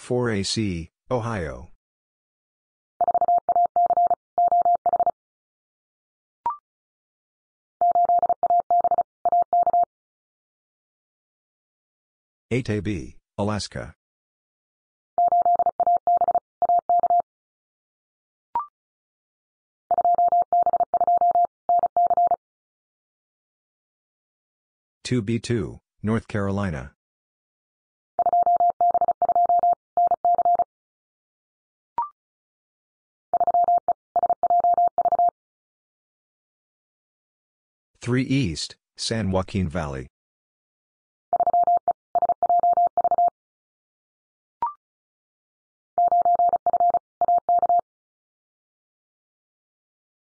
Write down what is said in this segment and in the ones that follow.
4AC, Ohio. Eight AB, Alaska. Two B two, North Carolina. Three East, San Joaquin Valley.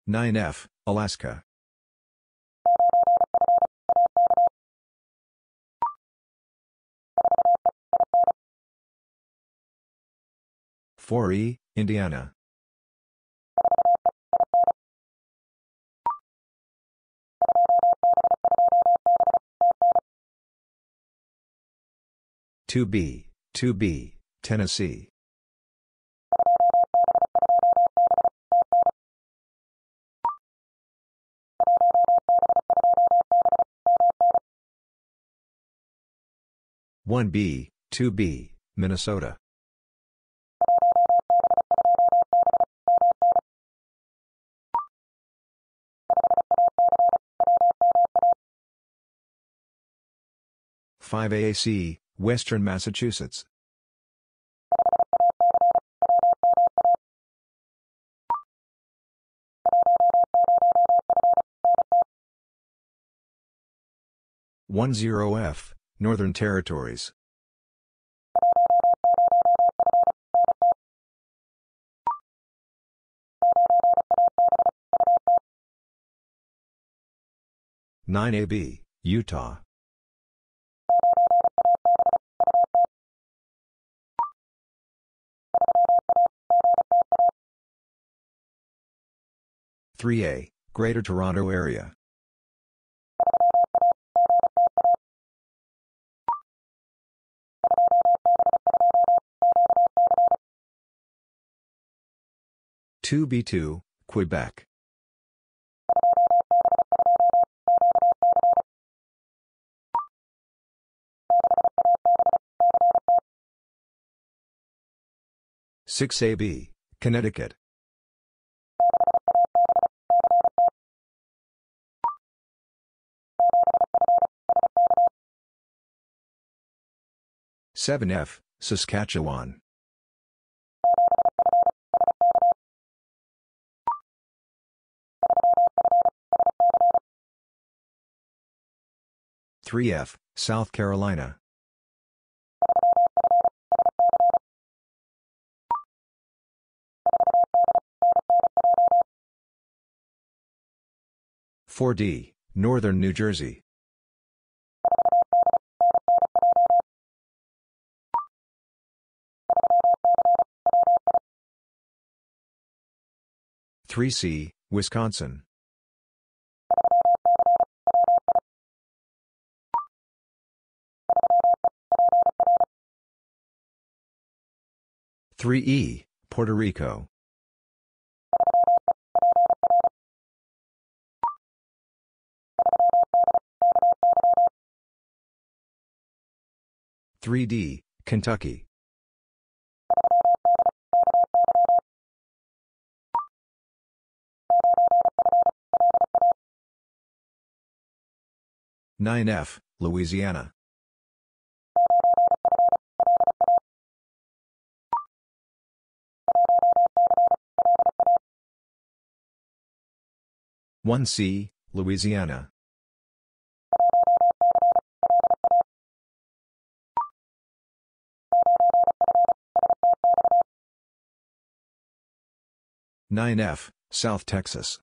Nine F, Alaska. Four E, Indiana. Two B, two B, Tennessee. One B, two B, Minnesota. Five AAC, Western Massachusetts. One zero F, Northern Territories. Nine AB, Utah. Three A, Greater Toronto Area. Two B two, Quebec. Six AB, Connecticut. Seven F, Saskatchewan. Three F, South Carolina. Four D, Northern New Jersey. Three C, Wisconsin. Three E, Puerto Rico. Three D, Kentucky. Nine F, Louisiana. One C, Louisiana. Nine F, South Texas.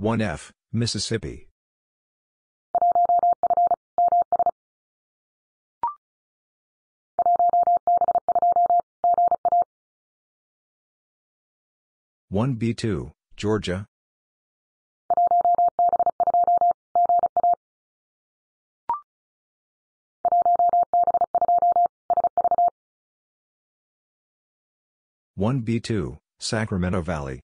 1F, Mississippi. One B two, Georgia. One B two, Sacramento Valley.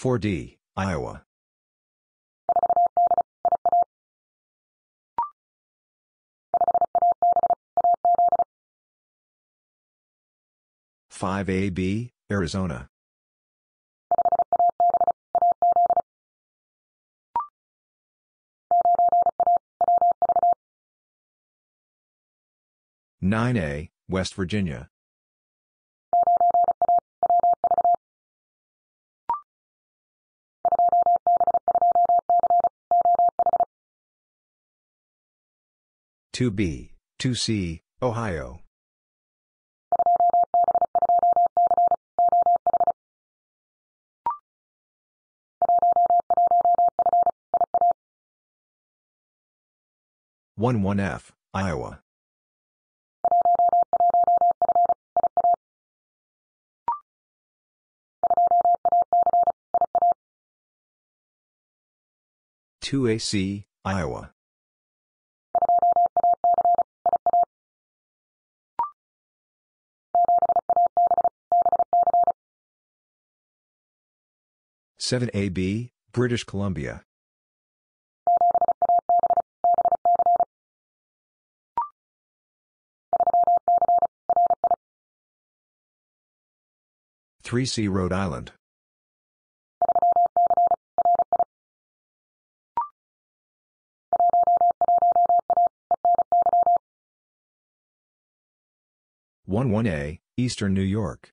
Four D, Iowa. Five AB, Arizona. Nine A, West Virginia. Two B, two C, Ohio. One one F, Iowa. Two AC, Iowa. Seven AB, British Columbia. Three C Rhode Island. One one A, Eastern New York.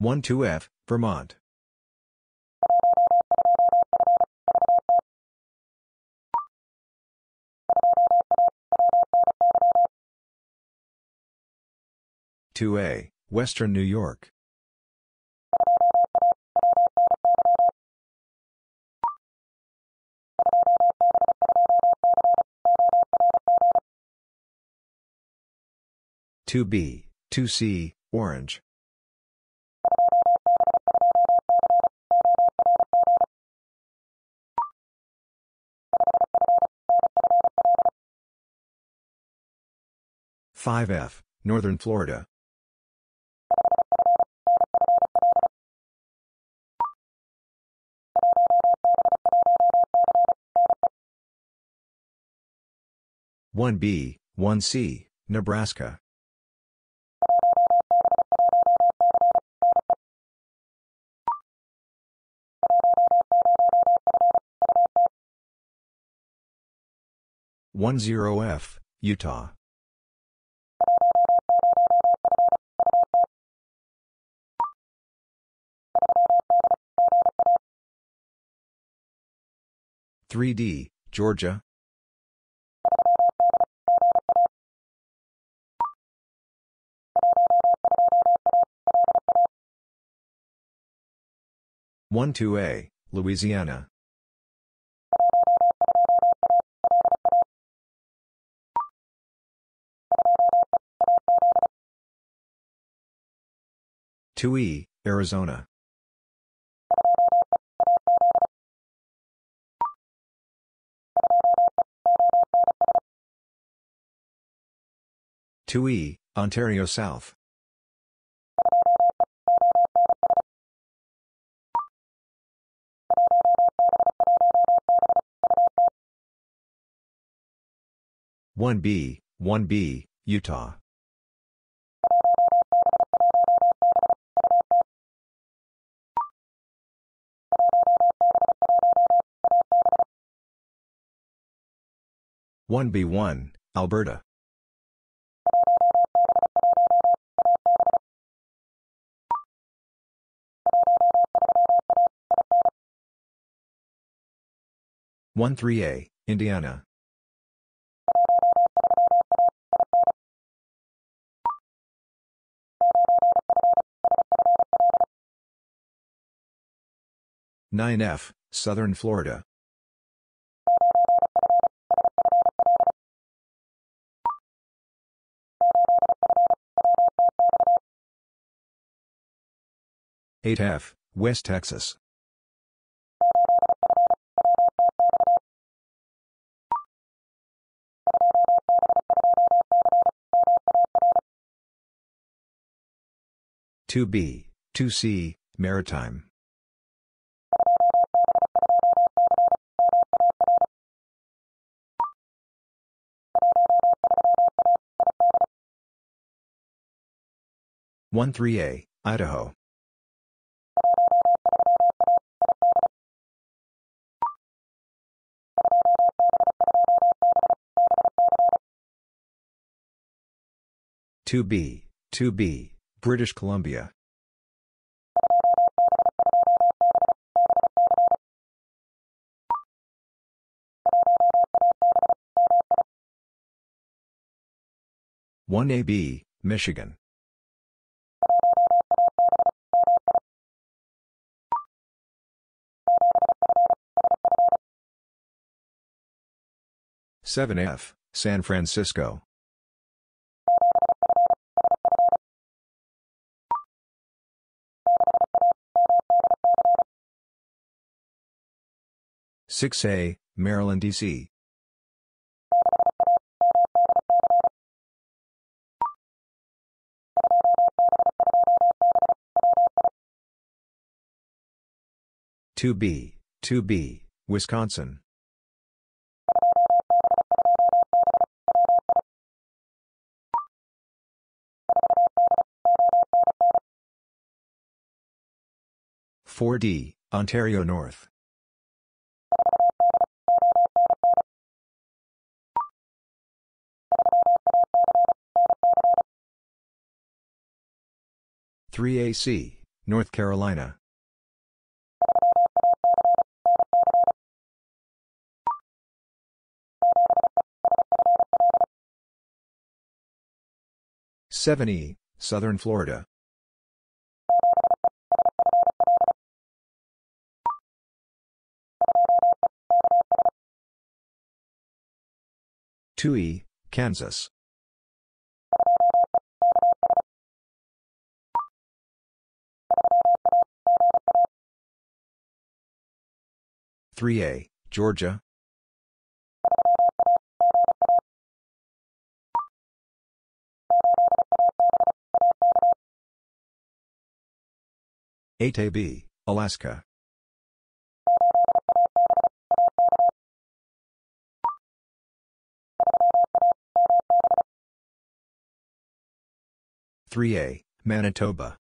One two F, Vermont. Two A, Western New York. Two B, two C, Orange. Five F, Northern Florida. One B, one C, Nebraska. One zero F, Utah. Three D, Georgia. One two A, Louisiana. Two E, Arizona. Two E, Ontario South. One B, one B, Utah. One B one, Alberta. 13A, Indiana. Nine F, Southern Florida. Eight F, West Texas. Two B, two C, Maritime. One three A, Idaho. Two B, two B, British Columbia. One AB, Michigan. Seven F, San Francisco. Six A, Maryland, D.C. Two B, two B, Wisconsin. Four D, Ontario North. Three AC, North Carolina. Seven E, Southern Florida. Two E, Kansas. Three A, Georgia. Eight AB, Alaska. Three A, Manitoba.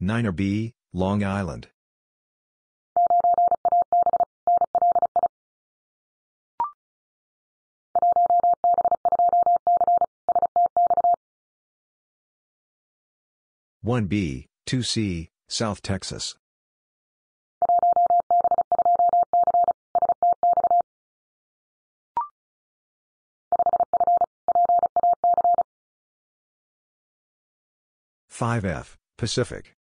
Nine B, Long Island. One B, two C, South Texas. Five F, Pacific.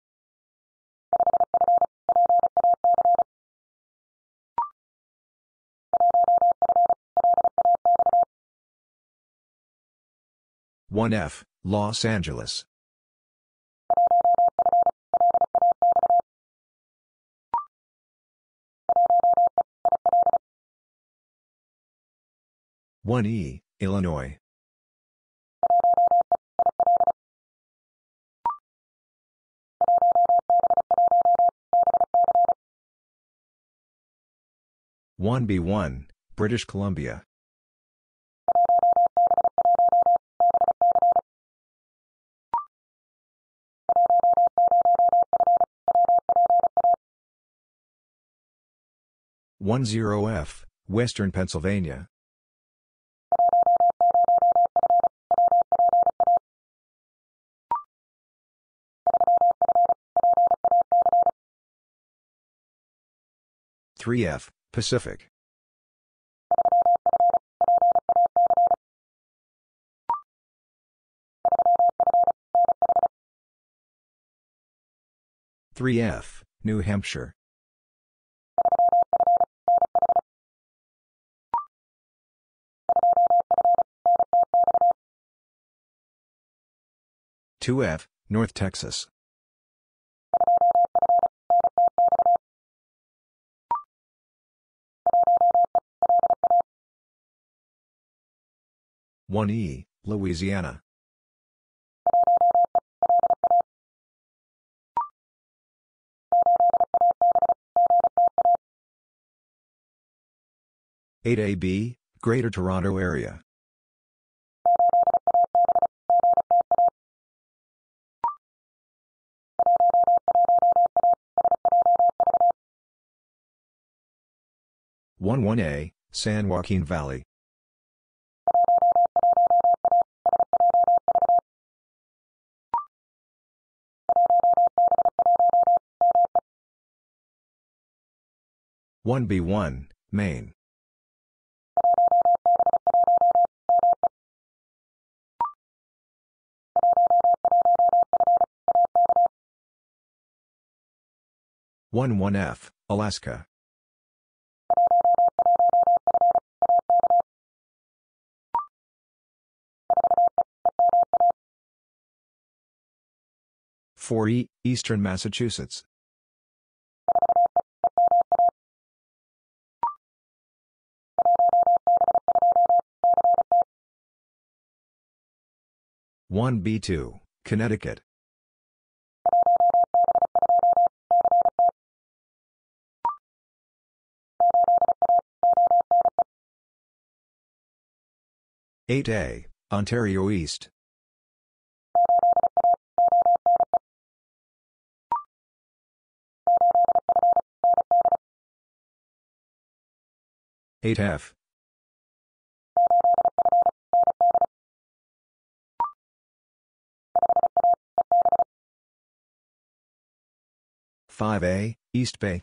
One F, Los Angeles. One E, Illinois. One B one, British Columbia. One zero F, Western Pennsylvania. Three F, Pacific. Three F, New Hampshire. Two F, North Texas. One E, Louisiana. Eight AB, Greater Toronto Area. One one A, San Joaquin Valley. One B one, Maine. One one F, Alaska. Four E, Eastern Massachusetts. One B two, Connecticut. Eight A, Ontario East. Eight F, 5A, East Bay.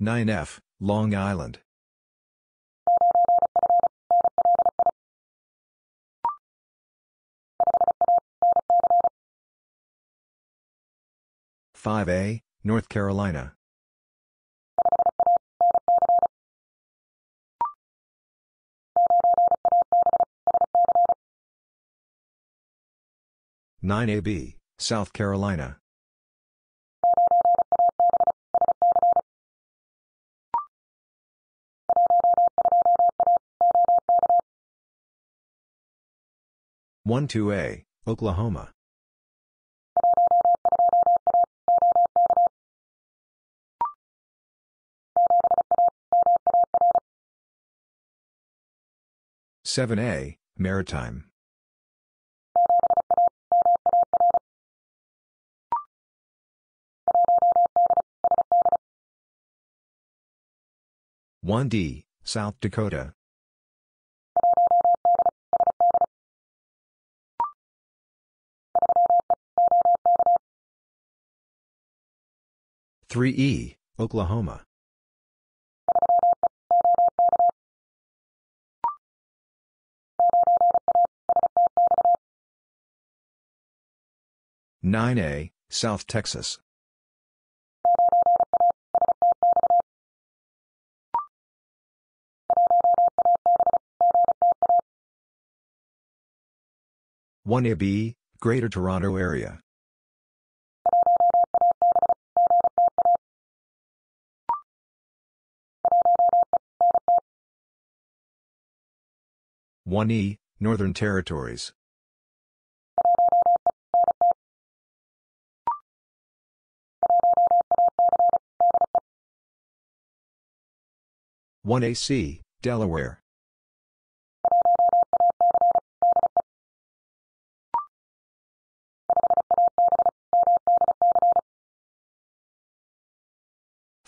Nine F, Long Island. Five A, North Carolina. 9AB, South Carolina. One two A, Oklahoma. Seven A, Maritime. One D, South Dakota. Three E, Oklahoma. Nine A, South Texas. One AB, Greater Toronto Area. One E, Northern Territories. One AC, Delaware.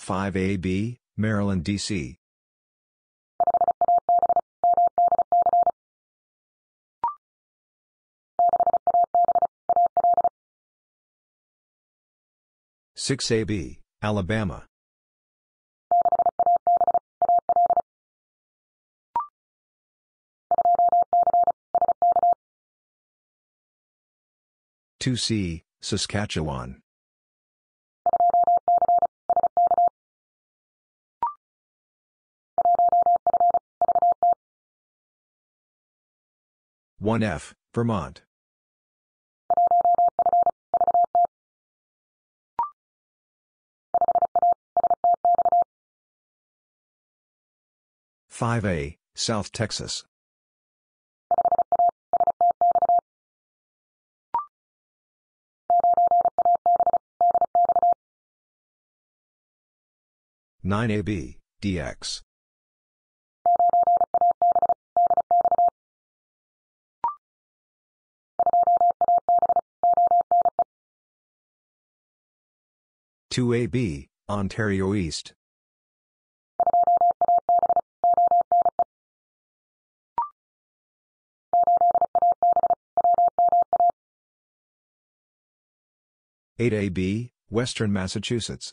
Five AB, Maryland, D.C. Six AB, Alabama. Two C, Saskatchewan. 1F, Vermont. Five A, South Texas. Nine AB, DX. Two AB, Ontario East. Eight AB, Western Massachusetts.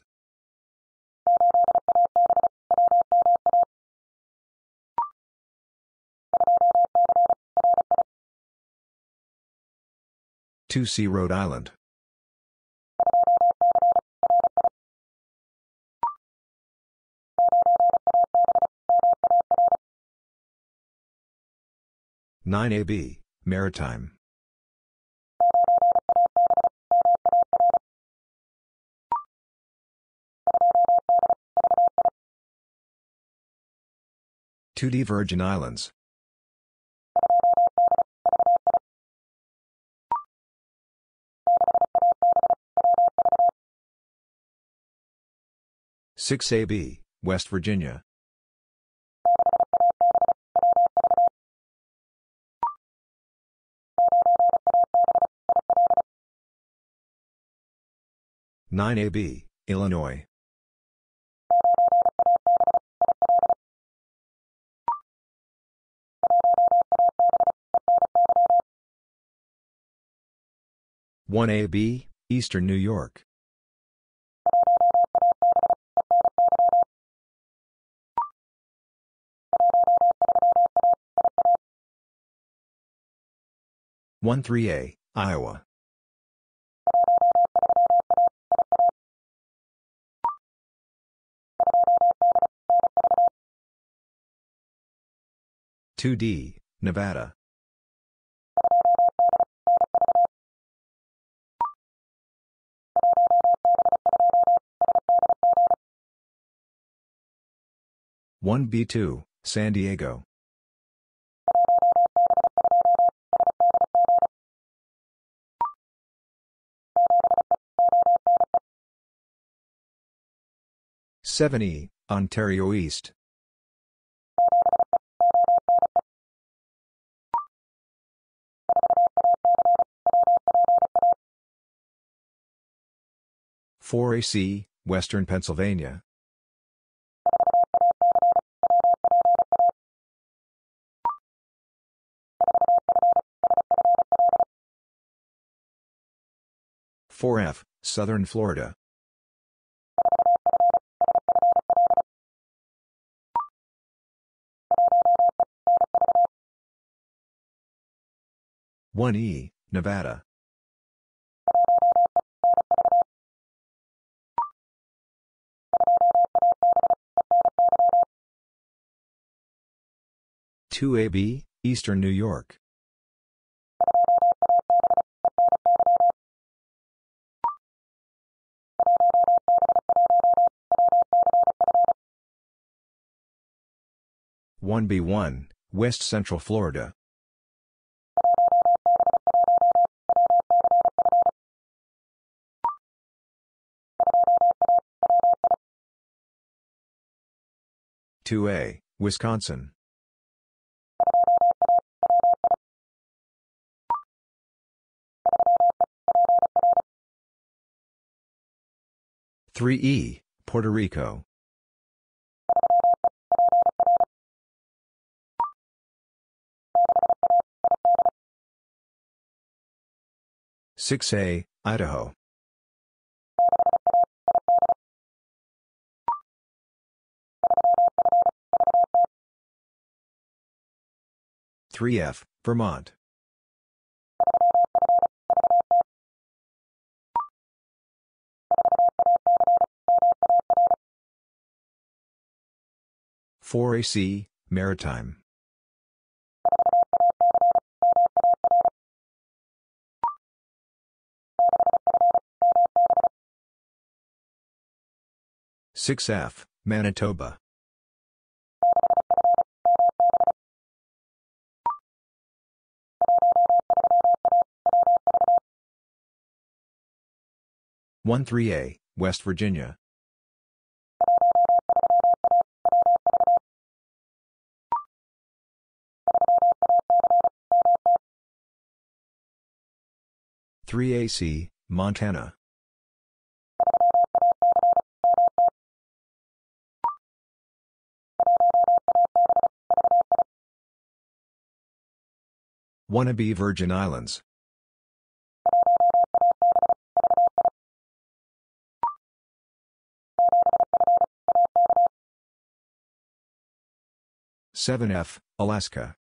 Two C Rhode Island. Nine AB, Maritime. Two D Virgin Islands. Six AB, West Virginia. Nine AB, Illinois. One AB, Eastern New York. One three A, Iowa. Two D, Nevada. One B two, San Diego. Seven E, Ontario East. Four AC, Western Pennsylvania. Four F, Southern Florida. One E, Nevada. Two AB, Eastern New York. One B one, West Central Florida. Two A, Wisconsin. Three E, Puerto Rico. Six A, Idaho. Three F, Vermont. 4AC, Maritime. Six F, Manitoba. One three A, West Virginia. Three AC, Montana. One AB Virgin Islands. Seven F, Alaska.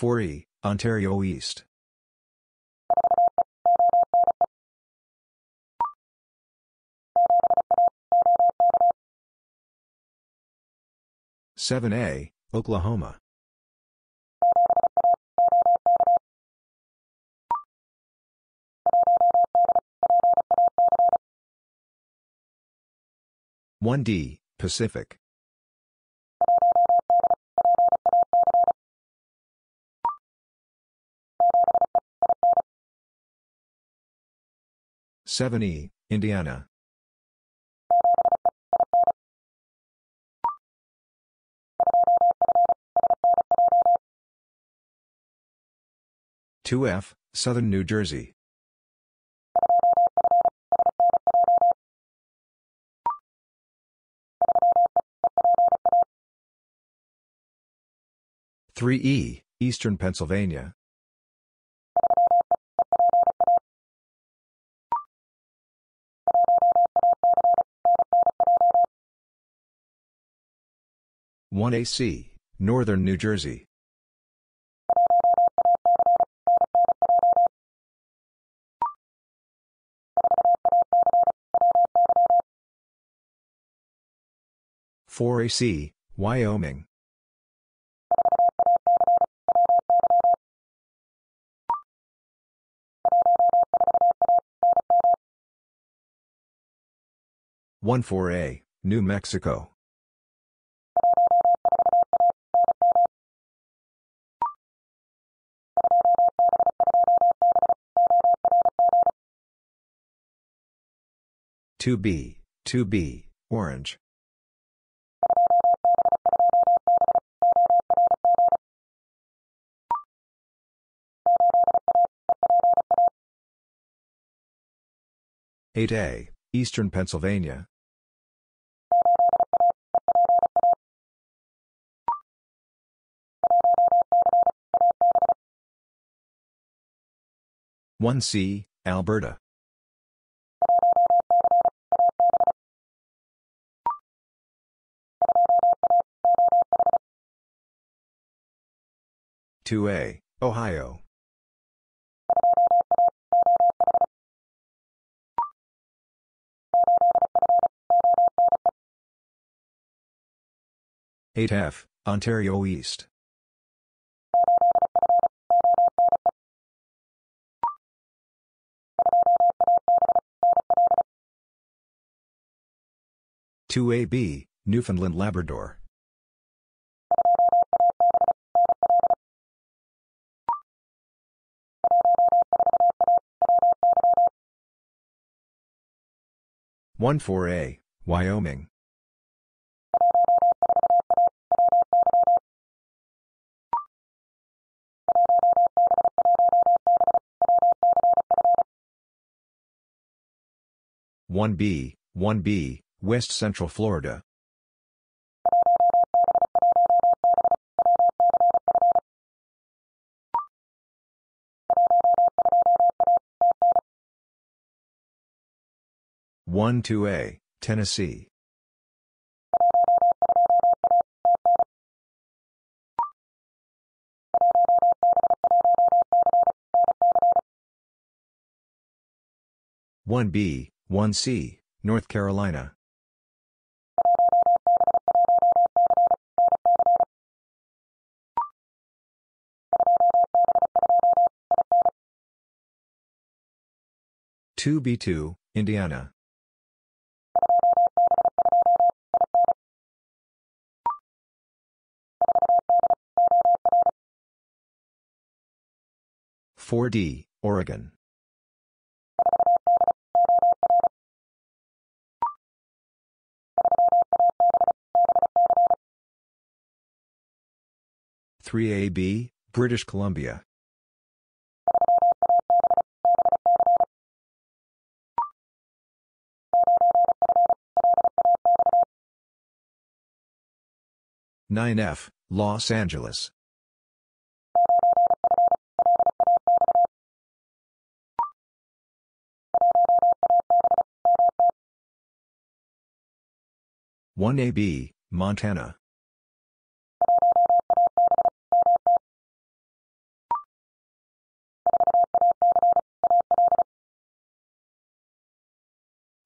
Four E, Ontario East. Seven A, Oklahoma. One D, Pacific. Seven E, Indiana. Two F, Southern New Jersey. Three E, Eastern Pennsylvania. One AC, Northern New Jersey. Four AC, Wyoming. One four A, New Mexico. Two B, two B, Orange. Eight A, Eastern Pennsylvania. One C, Alberta. Two A, Ohio. Eight F, Ontario East. Two AB, Newfoundland Labrador. One four A, Wyoming. One B, one B, West Central Florida. 12A, Tennessee. One B, one C, North Carolina. Two B two, Indiana. Four D, Oregon. Three AB, British Columbia. Nine F, Los Angeles. One AB, Montana.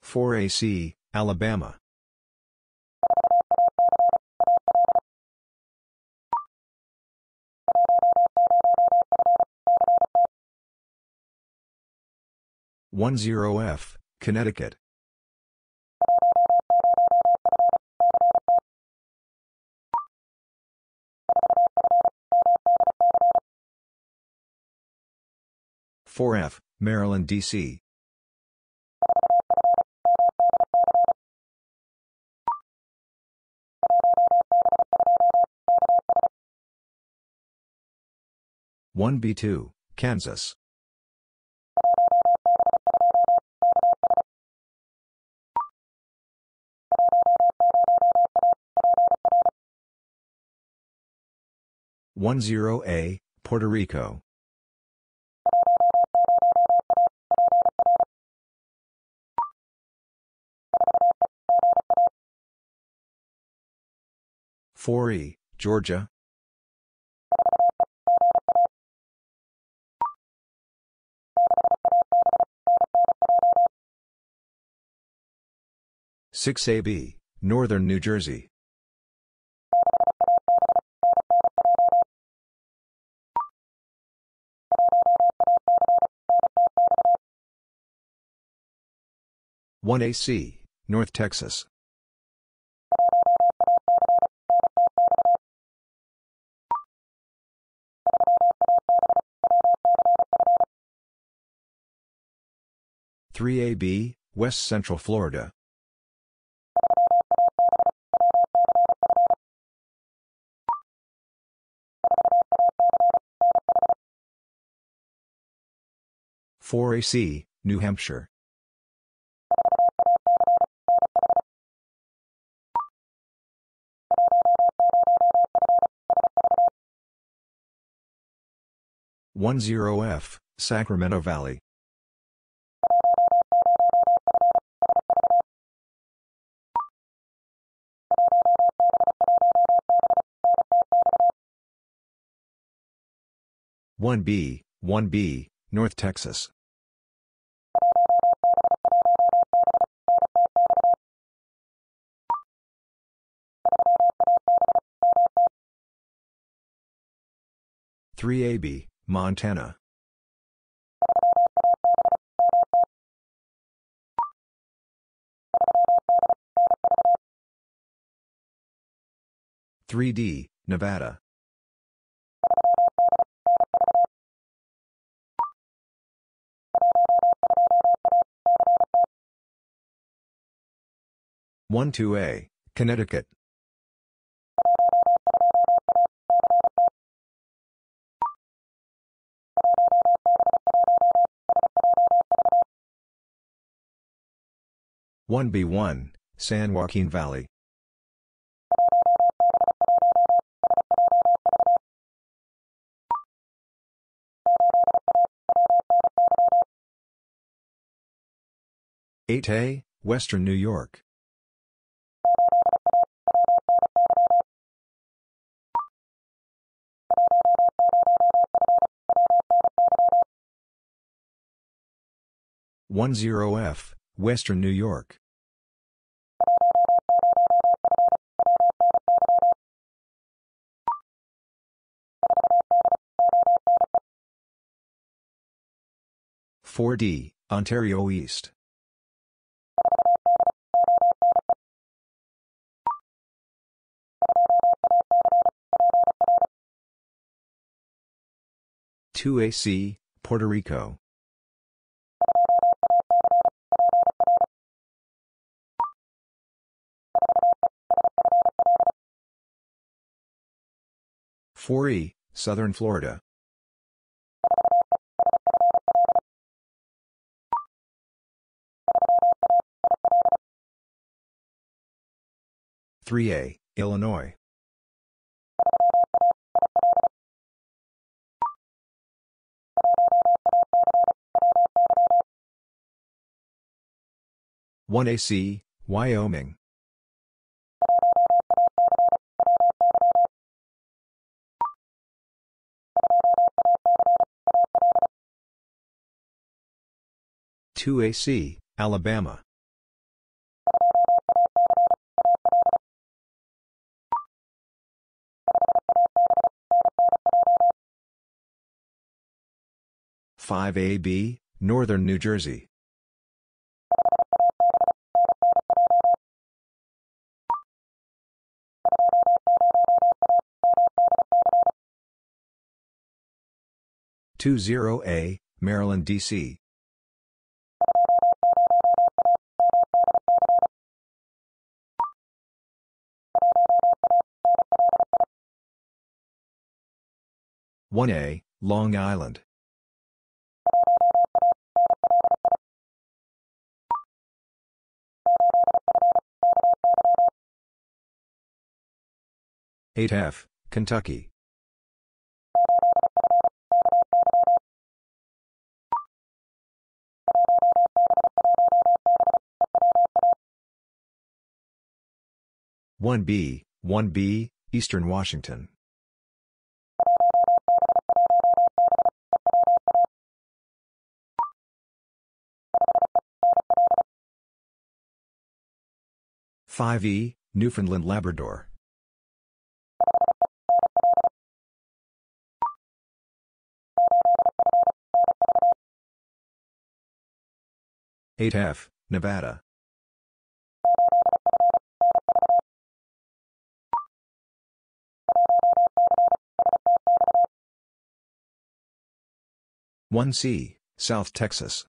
Four AC, Alabama. One zero F, Connecticut. Four F, Maryland, D.C. One B two, Kansas. One zero A, Puerto Rico. Four E, Georgia. Six AB, Northern New Jersey. One AC, North Texas. Three AB, West Central Florida. Four AC, New Hampshire. One zero F, Sacramento Valley. One B, one B, North Texas. Three AB, Montana. Three D, Nevada. One two A, Connecticut. One B one, San Joaquin Valley. Eight A, Western New York. One zero F, Western New York. Four D, Ontario East. Two AC, Puerto Rico. Four E, Southern Florida. Three A, Illinois. One AC, Wyoming. Two AC, Alabama. Five AB, Northern New Jersey. Two zero A, Maryland, D.C. One A, Long Island. Eight F, Kentucky. One B, one B, Eastern Washington. Five E, Newfoundland Labrador. Eight F, Nevada. One C, South Texas.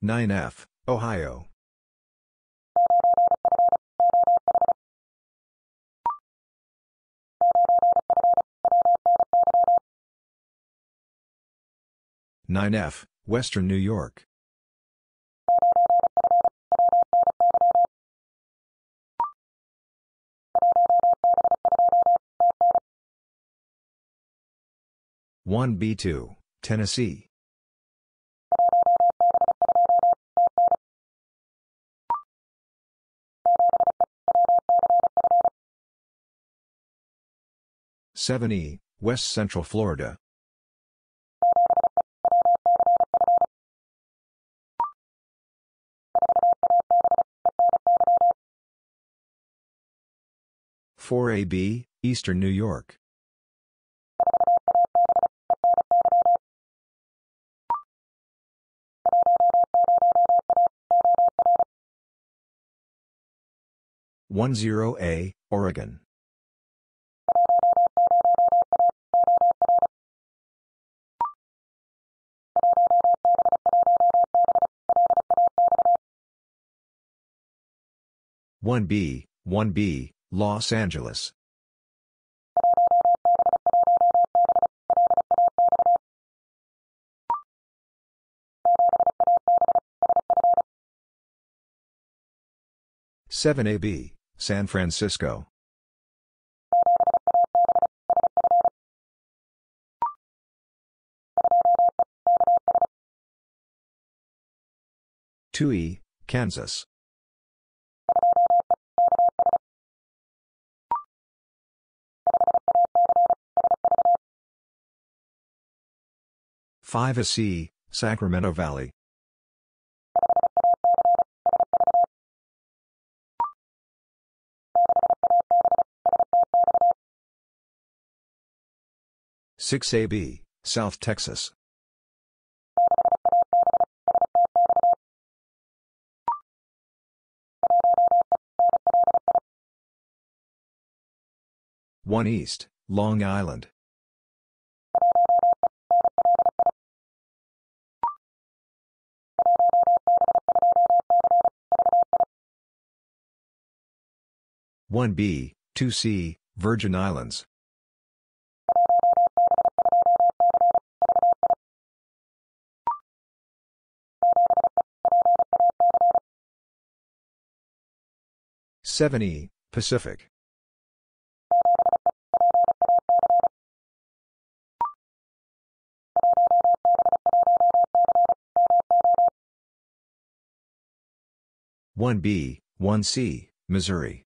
Nine F, Ohio. Nine F, Western New York. One B two, Tennessee. Seven E, West Central Florida. Four AB, Eastern New York. One zero A, Oregon. One B, one B, Los Angeles. Seven AB, San Francisco. Two E, Kansas. Five AC, Sacramento Valley. 6AB, South Texas. One East, Long Island. One B, two C, Virgin Islands. Seven E, Pacific. One B, one C, Missouri.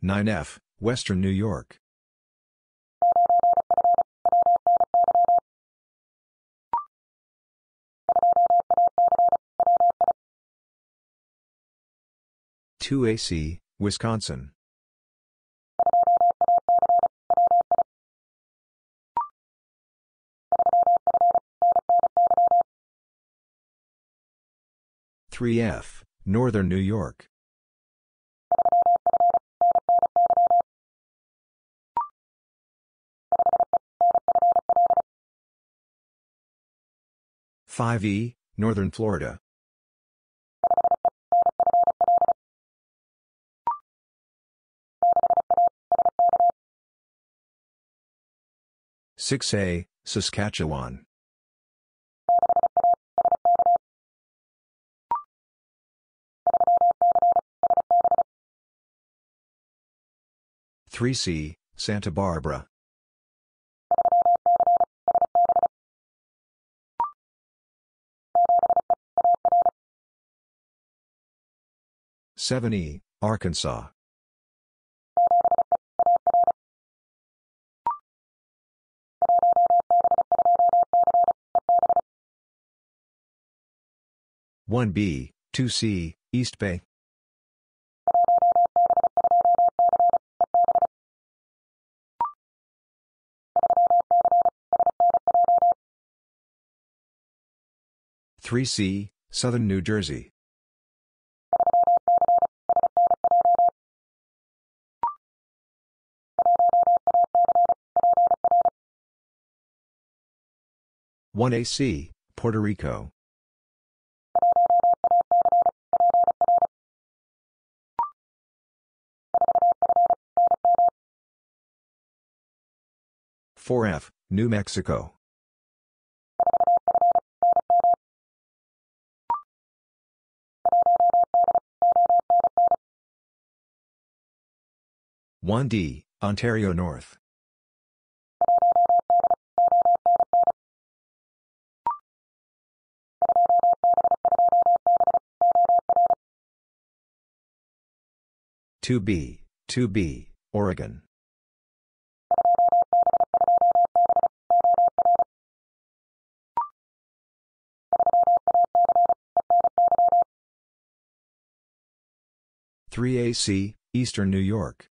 Nine F, Western New York. Two AC, Wisconsin. Three F, Northern New York. Five E, Northern Florida. Six A, Saskatchewan. Three C, Santa Barbara. Seven E, Arkansas. One B, two C, East Bay. Three C, Southern New Jersey. One AC, Puerto Rico. Four F, New Mexico. One D, Ontario North. Two B, two B, Oregon. Three AC, Eastern New York.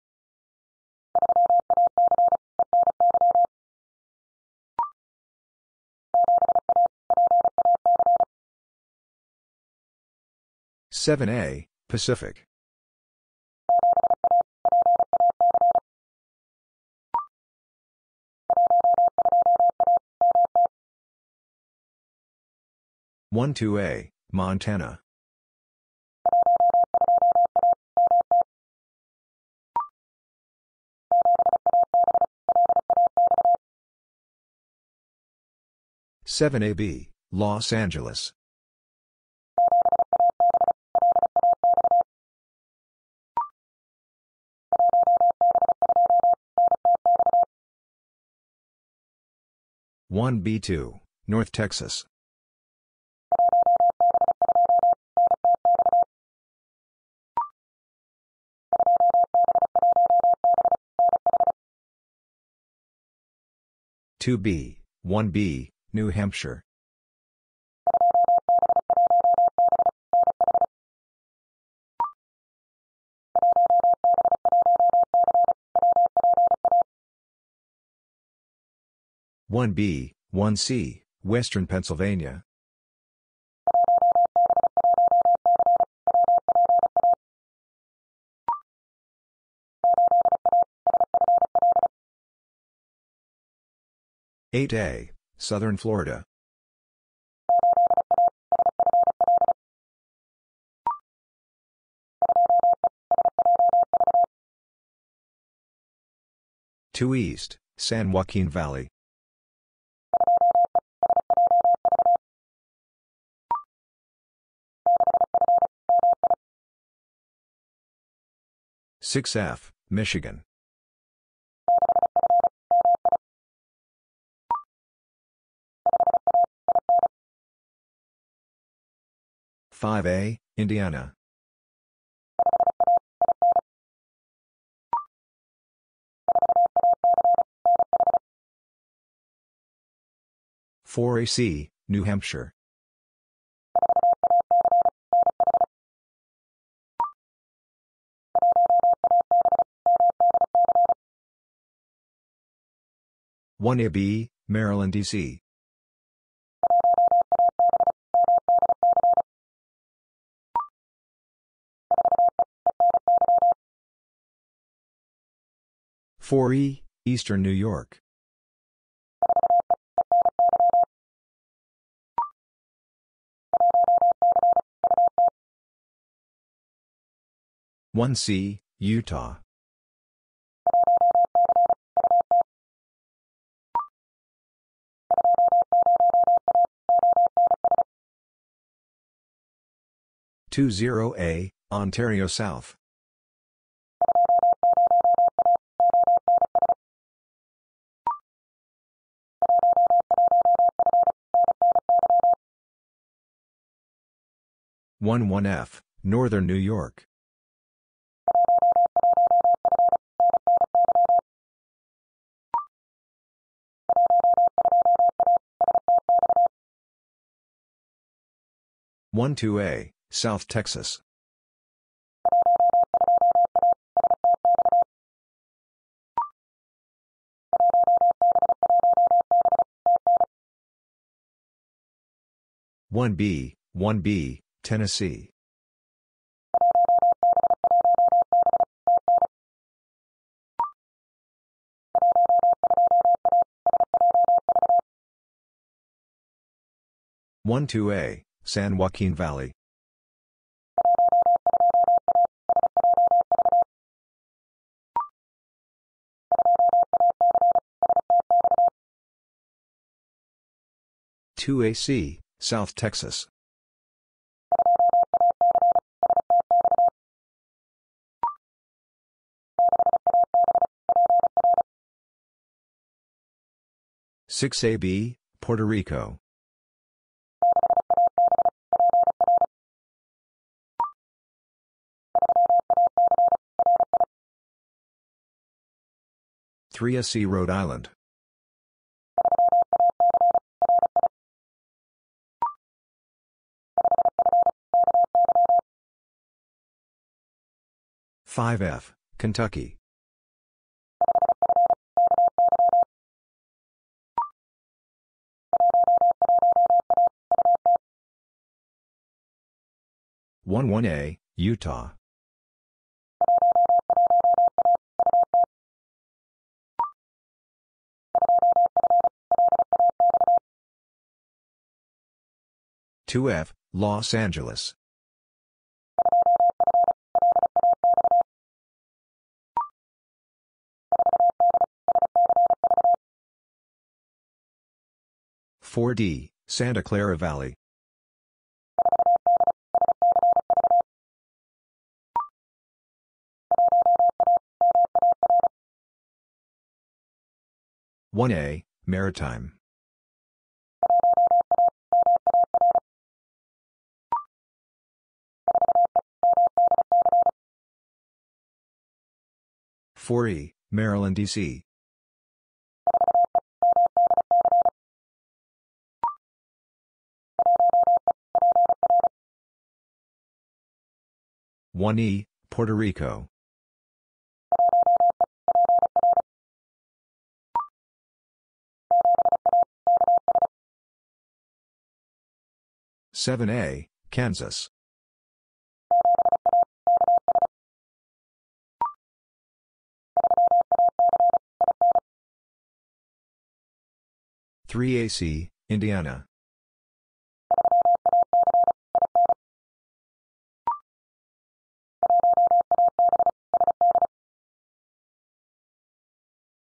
Seven A, Pacific. One two A, Montana. Seven AB, Los Angeles. One B two, North Texas. Two B, one B, New Hampshire. One B, one C, Western Pennsylvania. Eight A, Southern Florida. Two East, San Joaquin Valley. Six F, Michigan. Five A, Indiana. 4AC, New Hampshire. One AB, Maryland, D.C. Four E, Eastern New York. 1C, Utah. Two zero A, Ontario South. One one F, Northern New York. One two A, South Texas. One B, one B, Tennessee. One two A, San Joaquin Valley. Two AC, South Texas. Six AB, Puerto Rico. Three SC Rhode Island. Five F, Kentucky. One one A, Utah. Two F, Los Angeles. Four D, Santa Clara Valley. One A, Maritime. Four E, Maryland, D.C. One E, Puerto Rico. 7A, Kansas. 3AC, Indiana.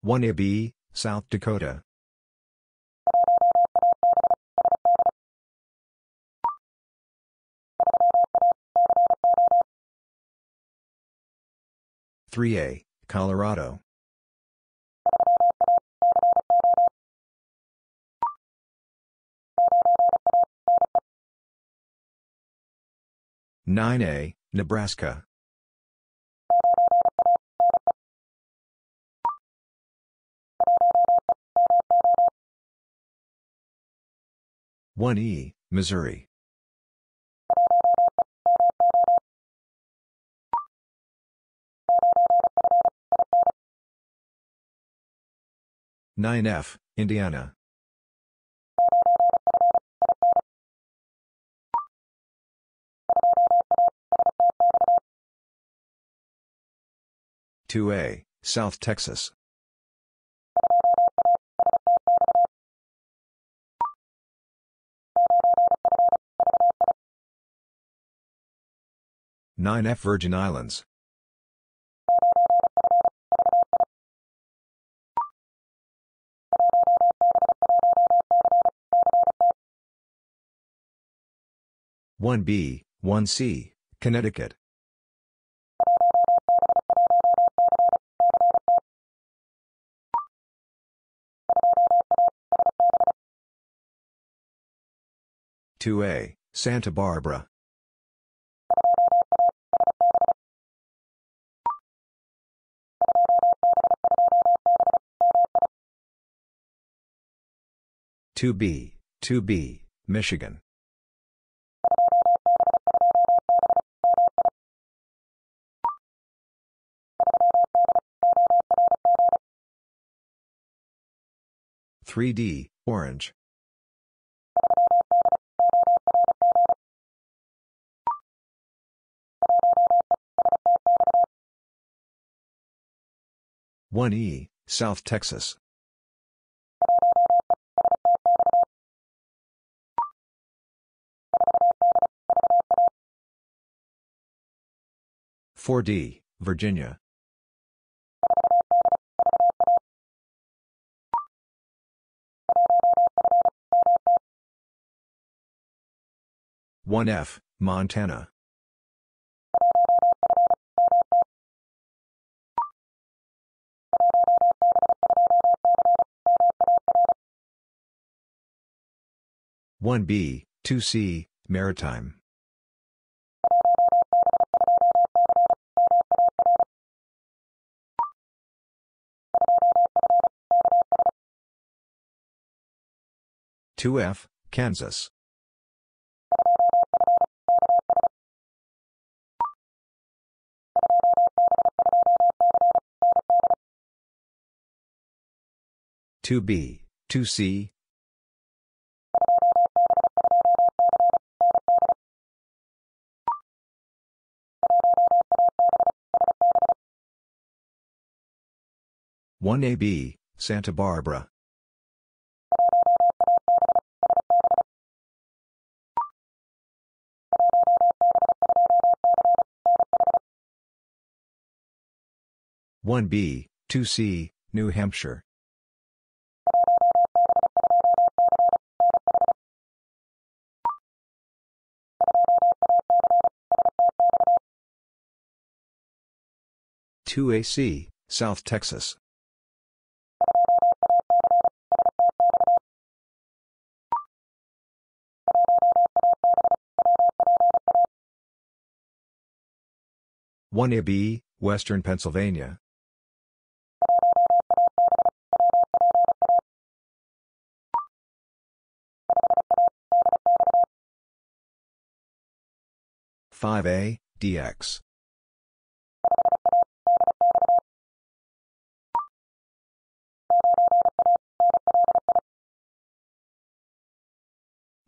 One AB, South Dakota. Three A, Colorado. 9A, Nebraska. One E, Missouri. Nine F, Indiana. 2A, South Texas. Nine F Virgin Islands. One B, one C, Connecticut. 2A, Santa Barbara. Two B, two B, Michigan. Three D, Orange. 1E, South Texas. Four D, Virginia. One F, Montana. 1B, 2C, Maritime. Two F, Kansas. Two B, two C, 1AB, Santa Barbara. One B, two C, New Hampshire. Two AC, South Texas. 1AB, Western Pennsylvania. Five A, DX.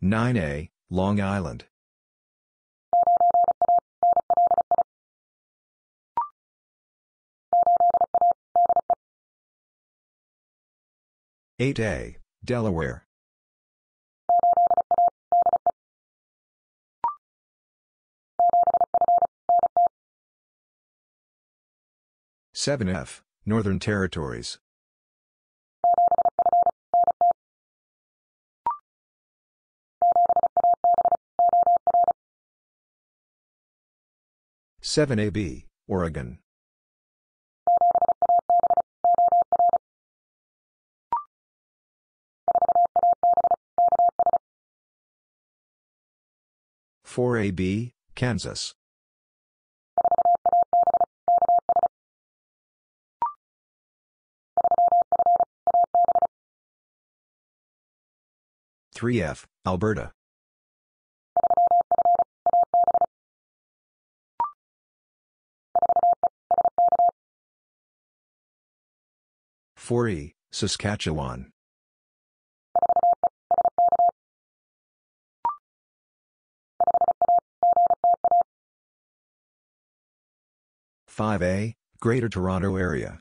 Nine A, Long Island. Eight A, Delaware. Seven F, Northern Territories. Seven AB, Oregon. Four AB, Kansas. Three F, Alberta. Four E, Saskatchewan. Five A, Greater Toronto Area.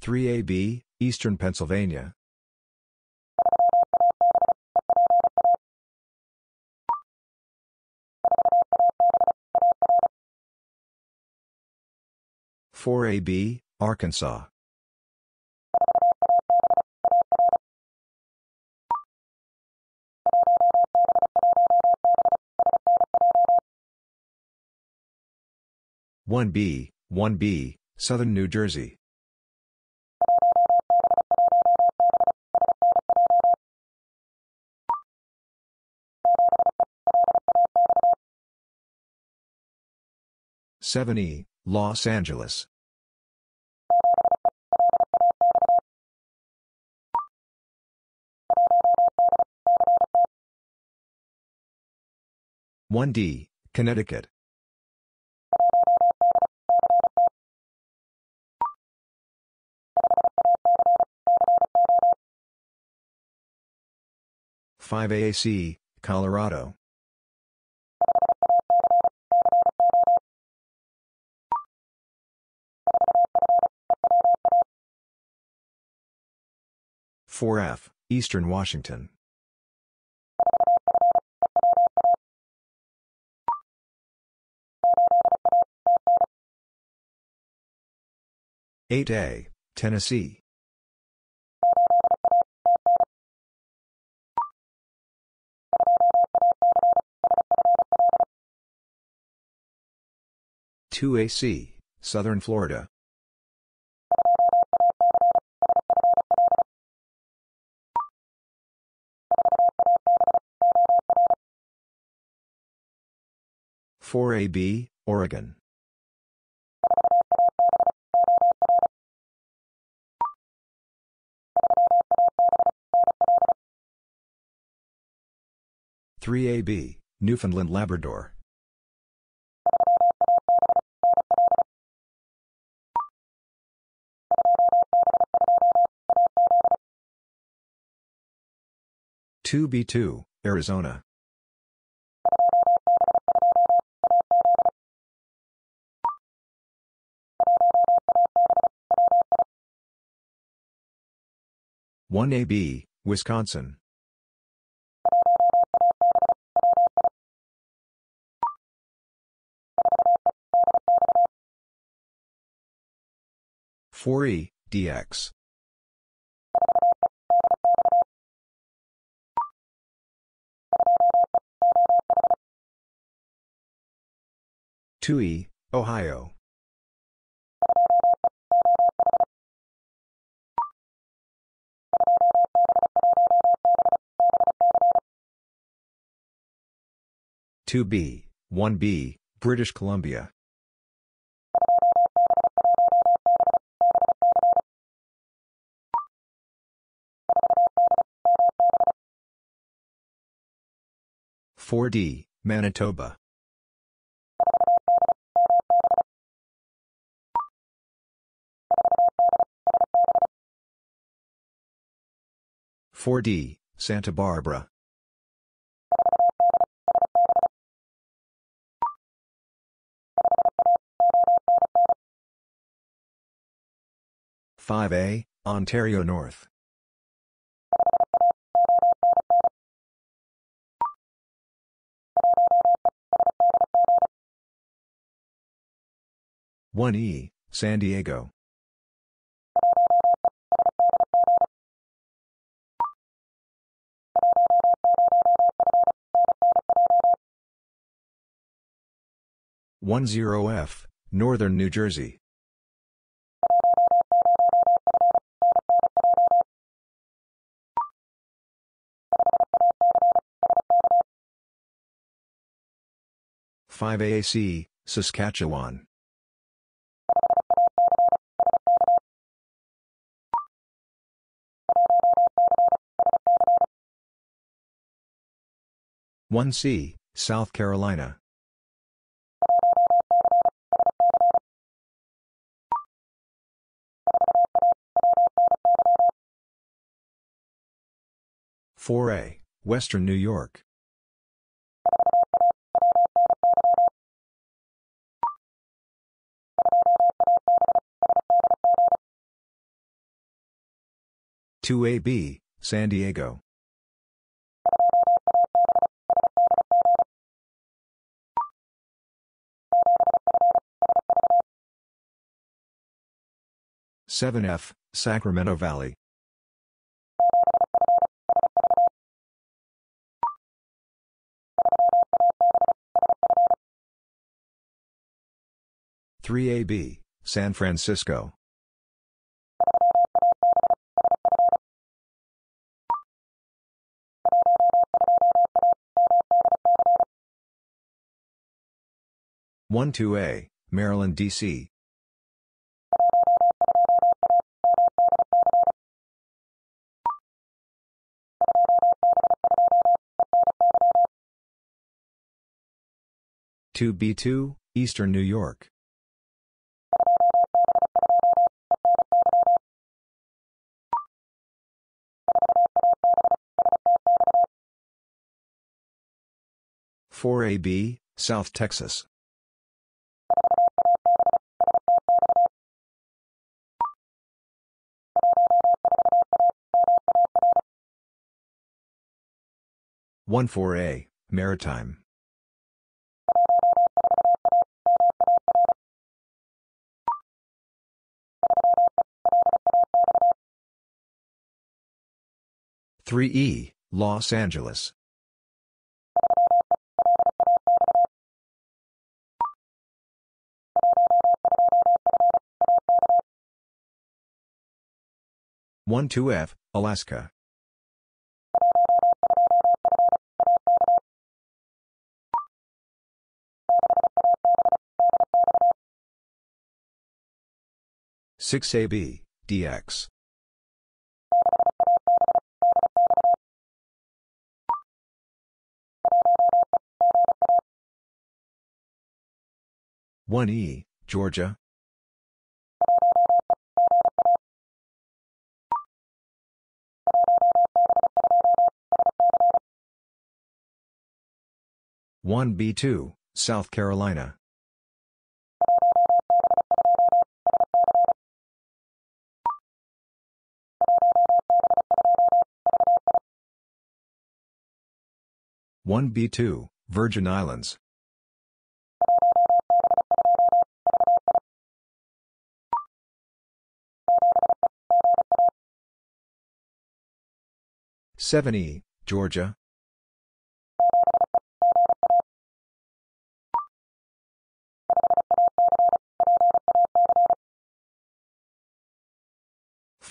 Three AB, Eastern Pennsylvania. Four AB, Arkansas. One B, one B, Southern New Jersey. Seven E, Los Angeles. One D, Connecticut. Five AAC, Colorado. Four F, Eastern Washington. Eight A, Tennessee. Two AC, Southern Florida. Four AB, Oregon. Three AB, Newfoundland Labrador. Two B two, Arizona. One AB, Wisconsin. Four E, DX. Two E, Ohio. Two B, one B, British Columbia. Four D, Manitoba. 4D, Santa Barbara. Five A, Ontario North. One E, San Diego. One zero F, Northern New Jersey. Five AAC, Saskatchewan. One C, South Carolina. Four A, Western New York. Two AB, San Diego. Seven F, Sacramento Valley. Three AB, San Francisco. One two A, Maryland, D.C. Two B two, Eastern New York. Four AB, South Texas. One four A, Maritime. Three E, Los Angeles. One two F, Alaska. Six AB, DX. One E, Georgia. One B two, South Carolina. One B two, Virgin Islands. Seven E, Georgia.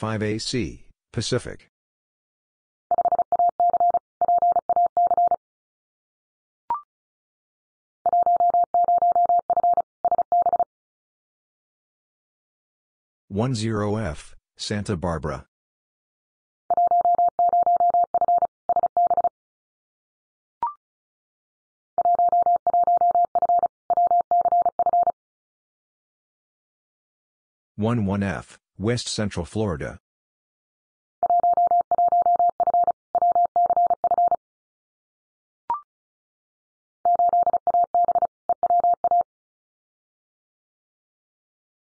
Five AC, Pacific. One zero F, Santa Barbara. One one F, West Central Florida.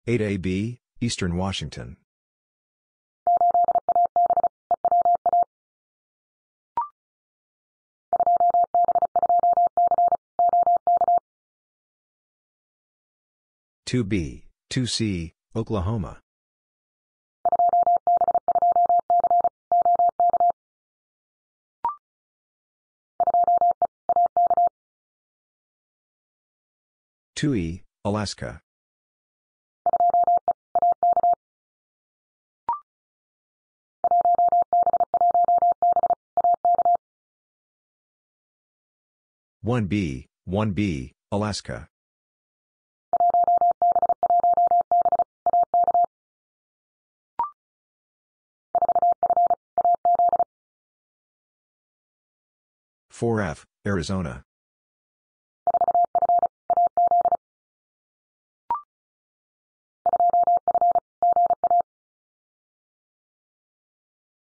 Eight AB, Eastern Washington. Two B, two C, Oklahoma. E, Alaska. One B, one B, Alaska. Four F, Arizona.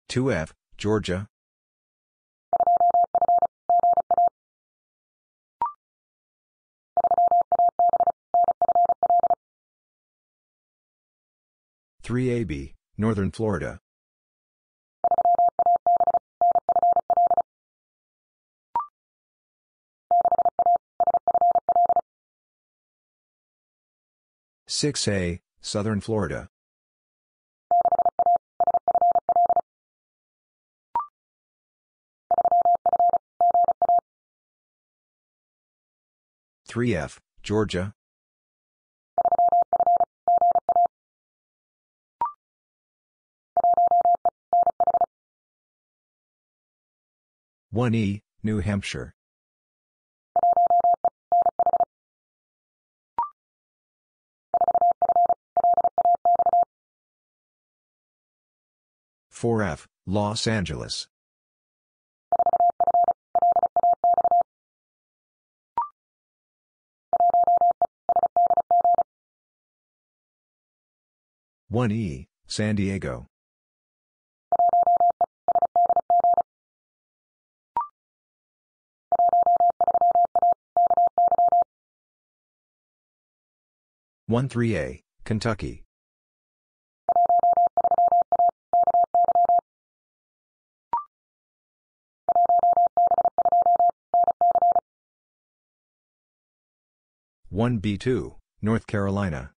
Two F, Georgia. Three AB, Northern Florida. Six A, Southern Florida. Three F, Georgia. One E, New Hampshire. Four F, Los Angeles. One E, San Diego. One three A, Kentucky. One B two, North Carolina.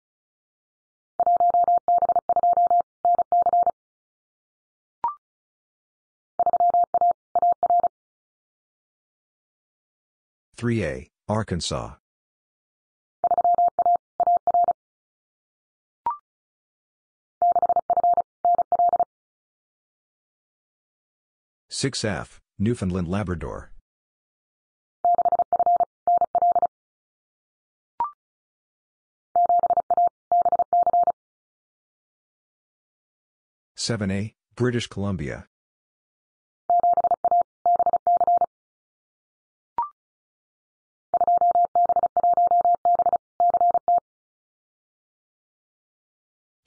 Three A, Arkansas. Six F, Newfoundland Labrador. Seven A, British Columbia.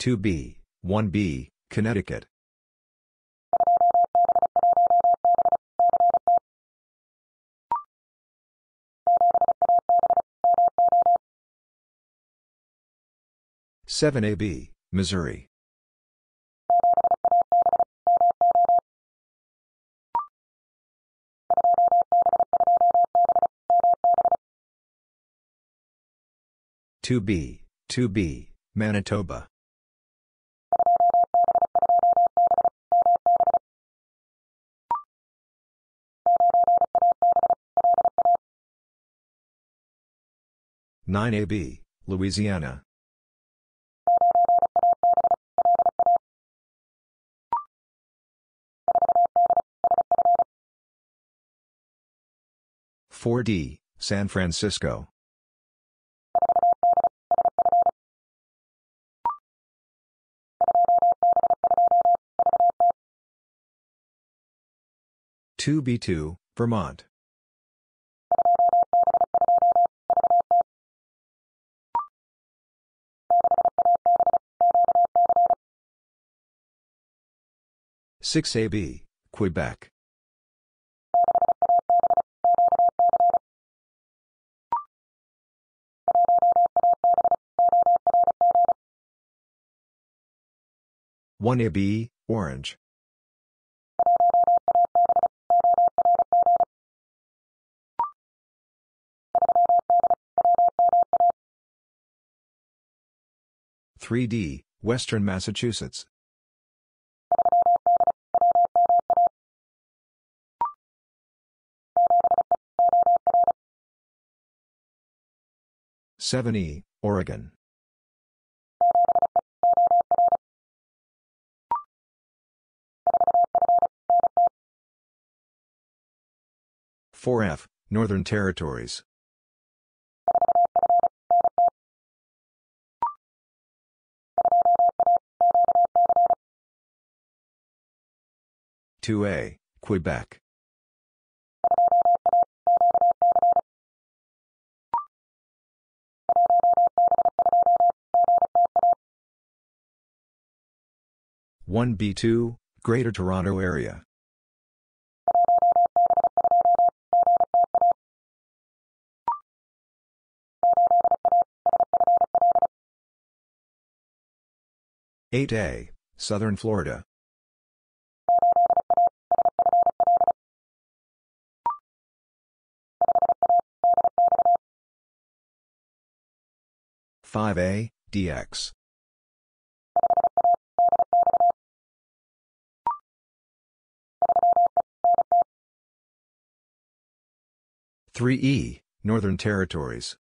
Two B, one B, Connecticut. Seven AB, Missouri. Two B, two B, Manitoba. Nine AB, Louisiana. Four D, San Francisco. Two B two, Vermont. Six AB, Quebec. 1AB, Orange. Three D, Western Massachusetts. Seven E, Oregon. Four F, Northern Territories. Two A, Quebec. One B two, Greater Toronto Area. Eight A, Southern Florida. Five A, DX. Three E, Northern Territories.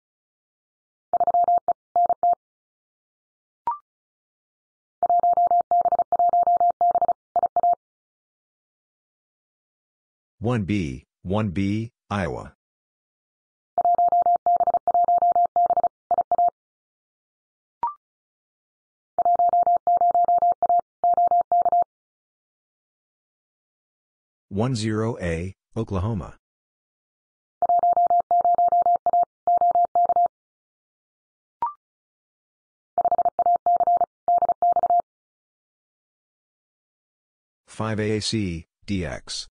One B, one B, Iowa. One zero A, Oklahoma. Five AAC, DX.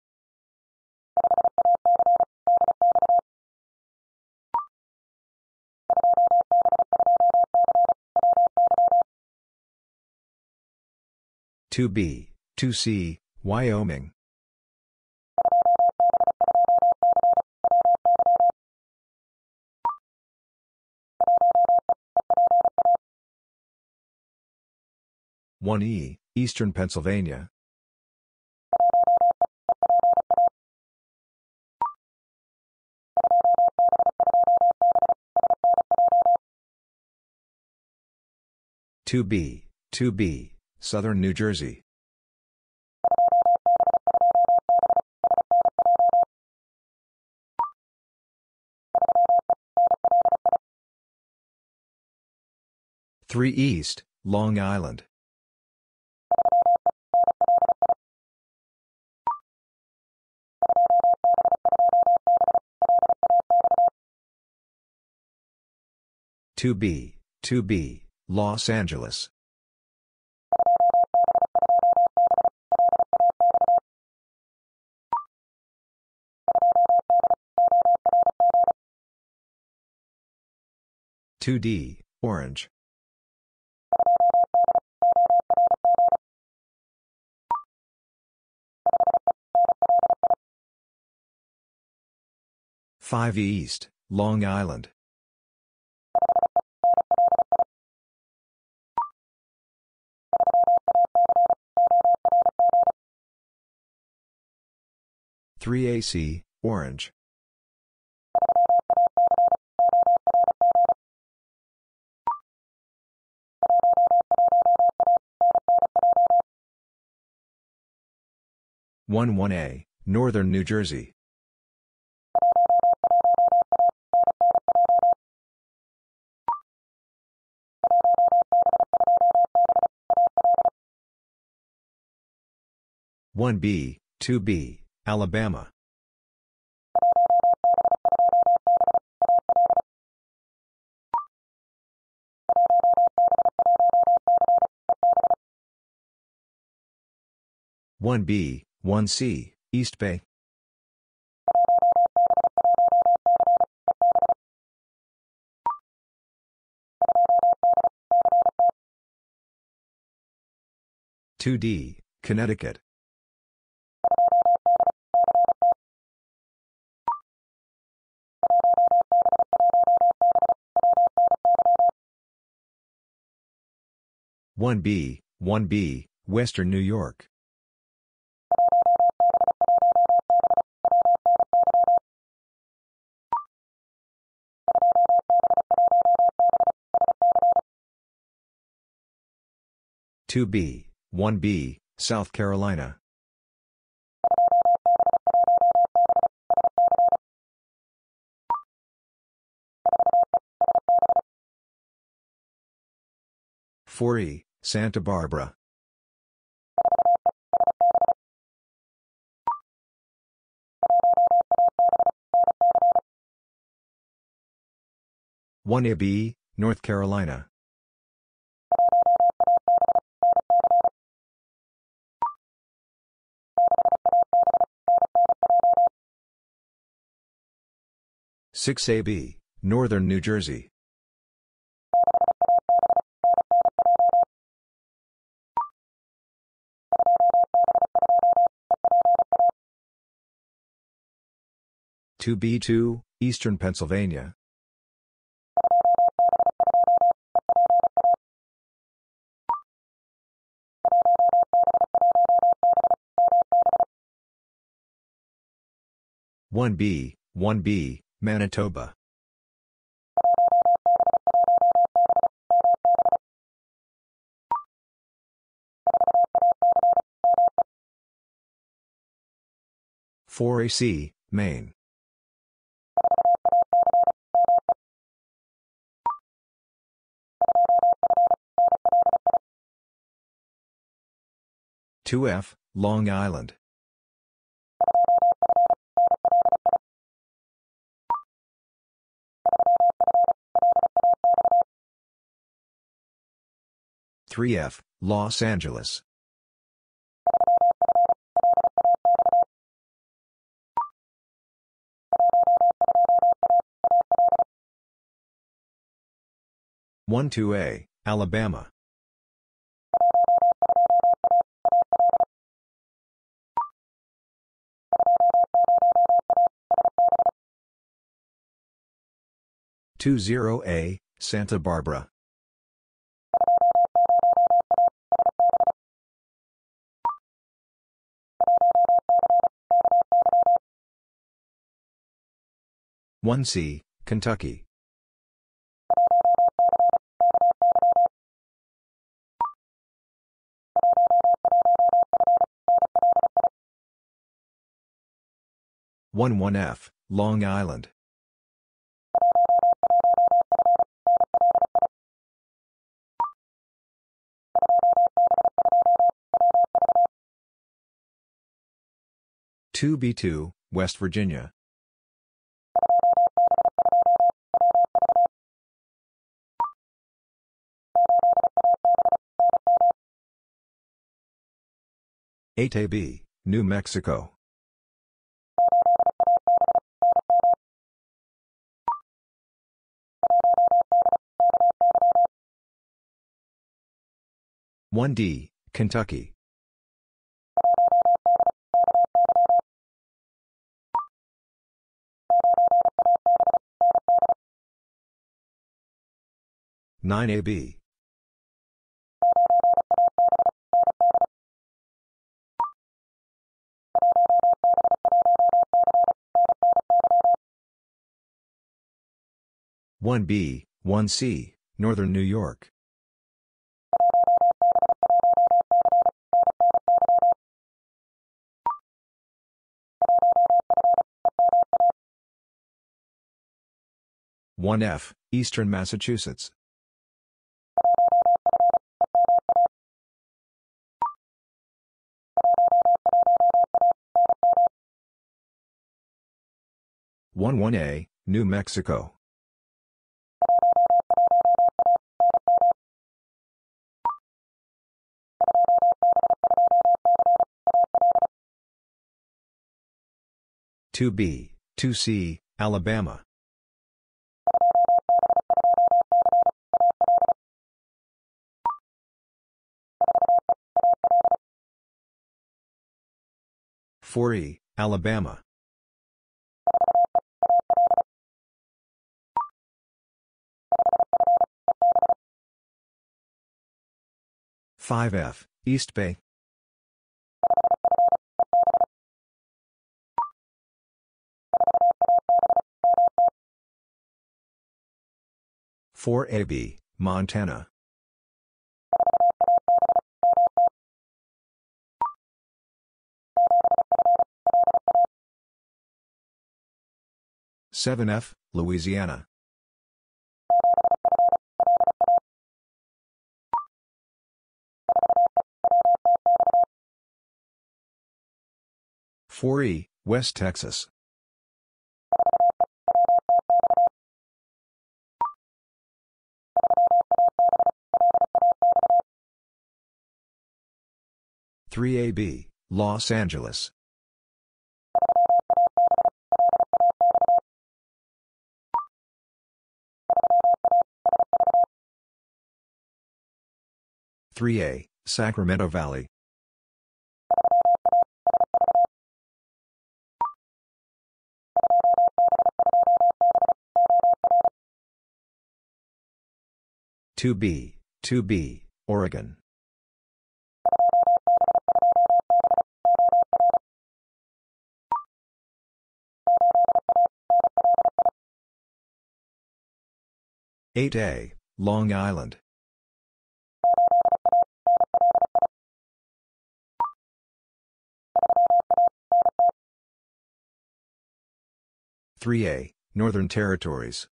Two B, two C, Wyoming. One E, Eastern Pennsylvania. Two B, two B, Southern New Jersey. Three East, Long Island. Two B, two B, Los Angeles. Two D, Orange. Five East, Long Island. Three AC, Orange. One one A, Northern New Jersey. One B, two B, Alabama. One B, one C, East Bay. 2D, Connecticut. One B, one B, Western New York. Two B, one B, South Carolina. Four E, Santa Barbara. One AB, North Carolina. Six AB, Northern New Jersey. Two B two, Eastern Pennsylvania. One B, one B, Manitoba. Four AC, Maine. Two F, Long Island. Three F, Los Angeles. One two A, Alabama. Two zero A, Santa Barbara. One C, Kentucky. One one F, Long Island. Two B two, West Virginia. Eight AB, New Mexico. One D, Kentucky. Nine AB. One B, one C, Northern New York. One F, Eastern Massachusetts. One one A, New Mexico. Two B, two C, Alabama. 4E, Alabama. 5F, East Bay. 4AB, Montana. Seven F, Louisiana. Four E, West Texas. 3AB, Los Angeles. Three A, Sacramento Valley. Two B, two B, Oregon. 8A, Long Island. Three A, Northern Territories.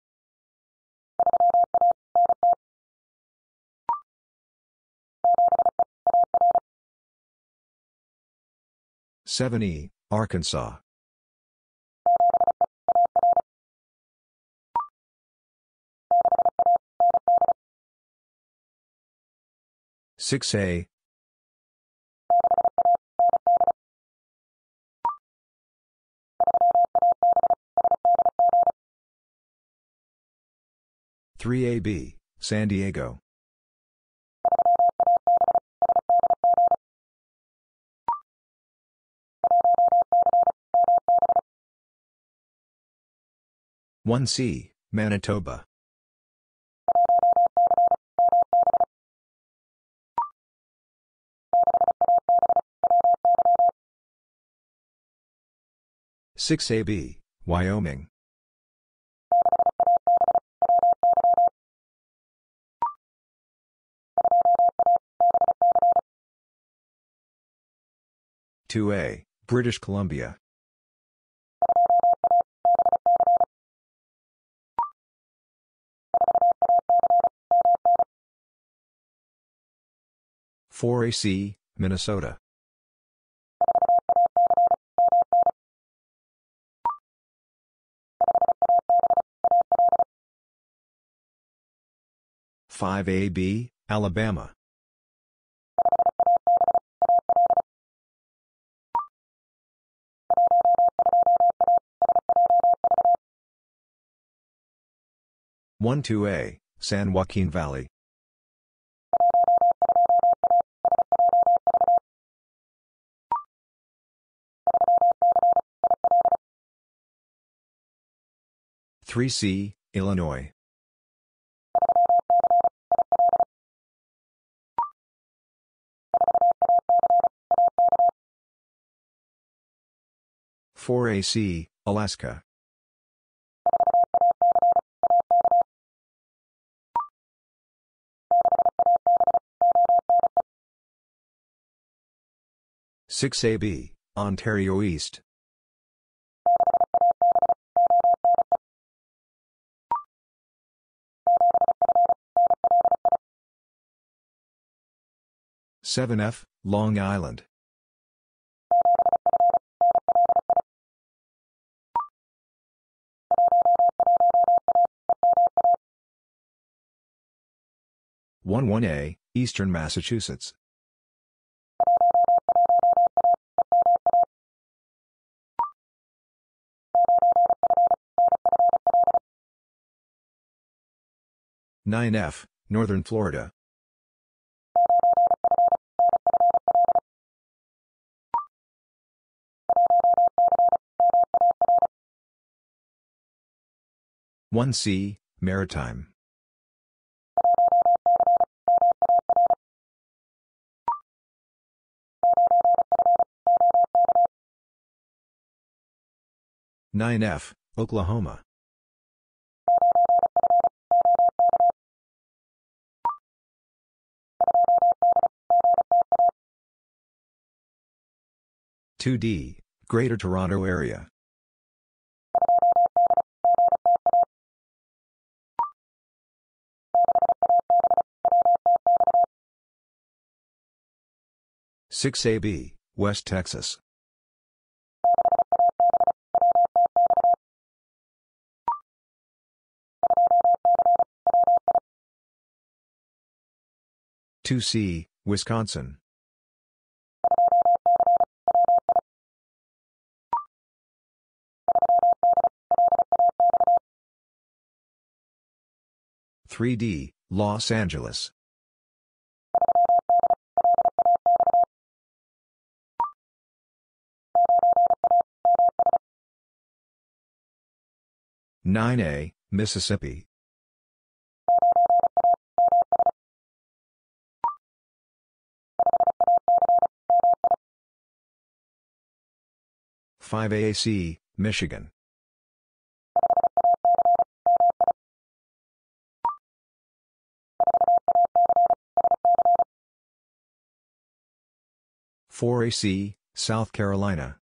Seven E, Arkansas. 6A. Three AB, San Diego. One C, Manitoba. 6AB, Wyoming. Two A, British Columbia. Four AC, Minnesota. 5AB, Alabama. One two A, San Joaquin Valley. Three C, Illinois. 4AC, Alaska. Six AB, Ontario East. Seven F, Long Island. 11A, Eastern Massachusetts. Nine F, Northern Florida. 1C, Maritime. Nine F, Oklahoma. Two D, Greater Toronto Area. Six AB, West Texas. Two C, Wisconsin. Three D, Los Angeles. Nine A, Mississippi. Five AAC, Michigan. Four AC, South Carolina.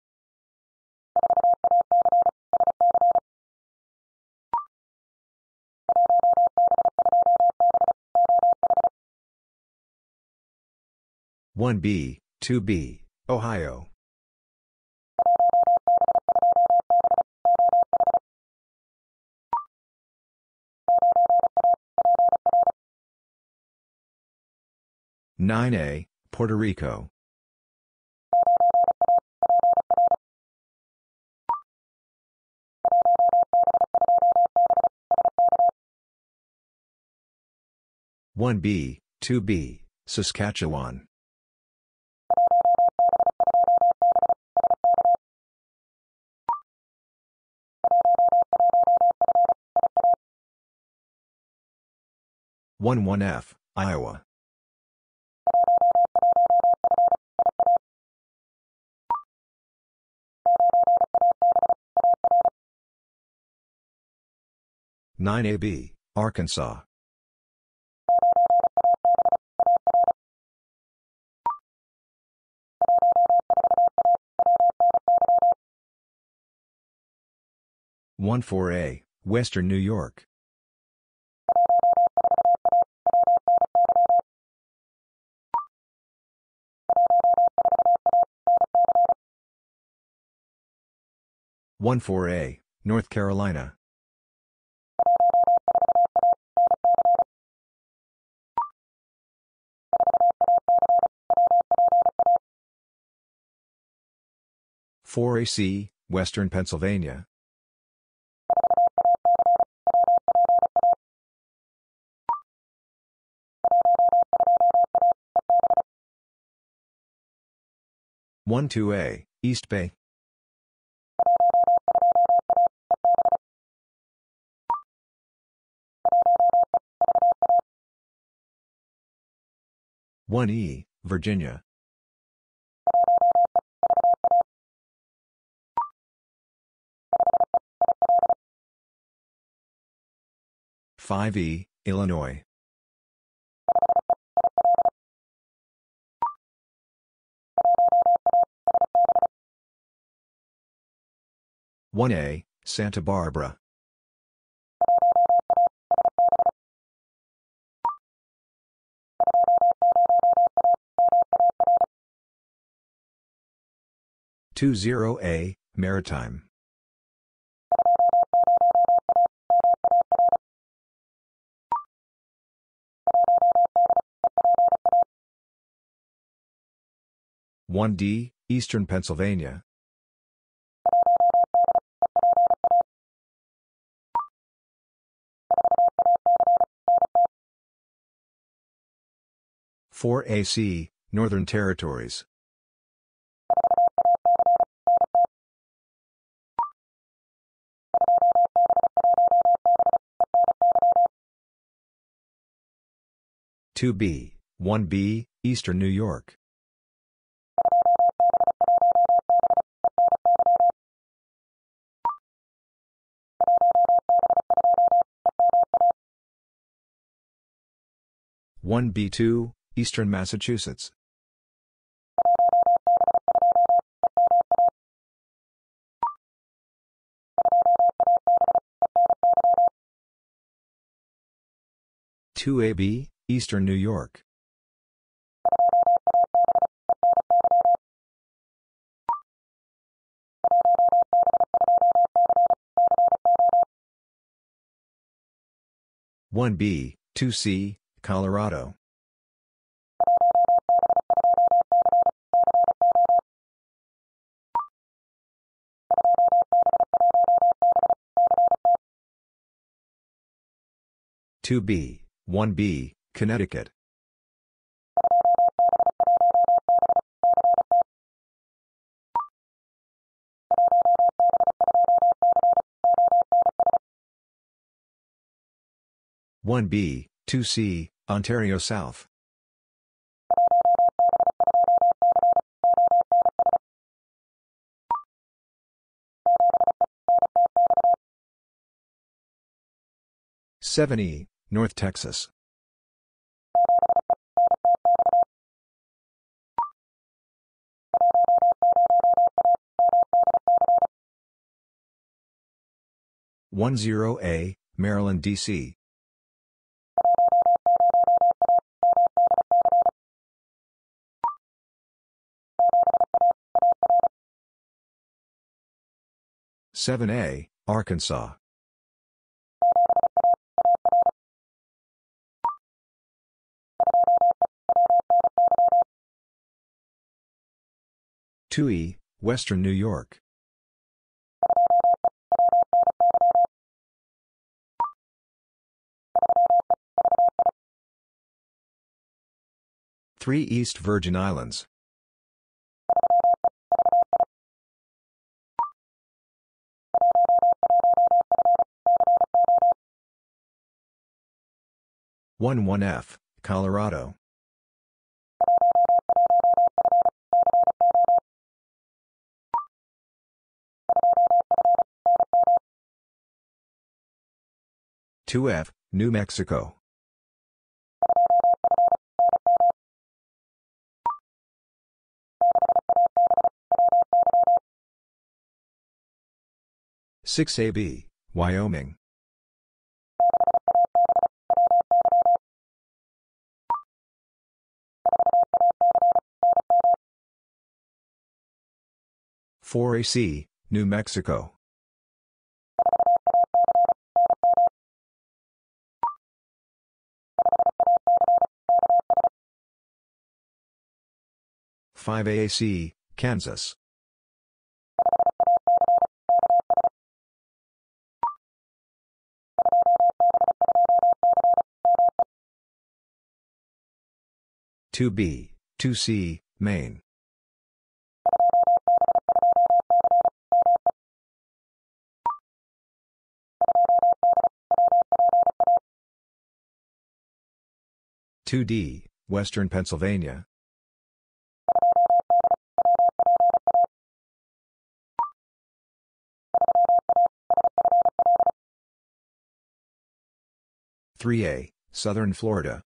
One B, two B, Ohio. Nine A, Puerto Rico. One B, two B, Saskatchewan. One one F, Iowa. Nine AB, Arkansas. One four A, Western New York. One four A, North Carolina. Four AC, Western Pennsylvania. One two A, East Bay. One E, Virginia. Five E, Illinois. One A, Santa Barbara. Two zero A, Maritime. One D, Eastern Pennsylvania. Four AC, Northern Territories. Two B, one B, Eastern New York. One B two, Eastern Massachusetts. Two AB, Eastern New York. One B, two C, Colorado. Two B, one B, Connecticut. One B, two C, Ontario South. Seven E, North Texas. One zero A, Maryland, D.C. Seven A, Arkansas. Two E, Western New York. Three East Virgin Islands. One one F, Colorado. Two F, New Mexico. Six AB, Wyoming. Four AC, New Mexico. Five AAC, Kansas. Two B, two C, Maine. Two D, Western Pennsylvania. Three A, Southern Florida.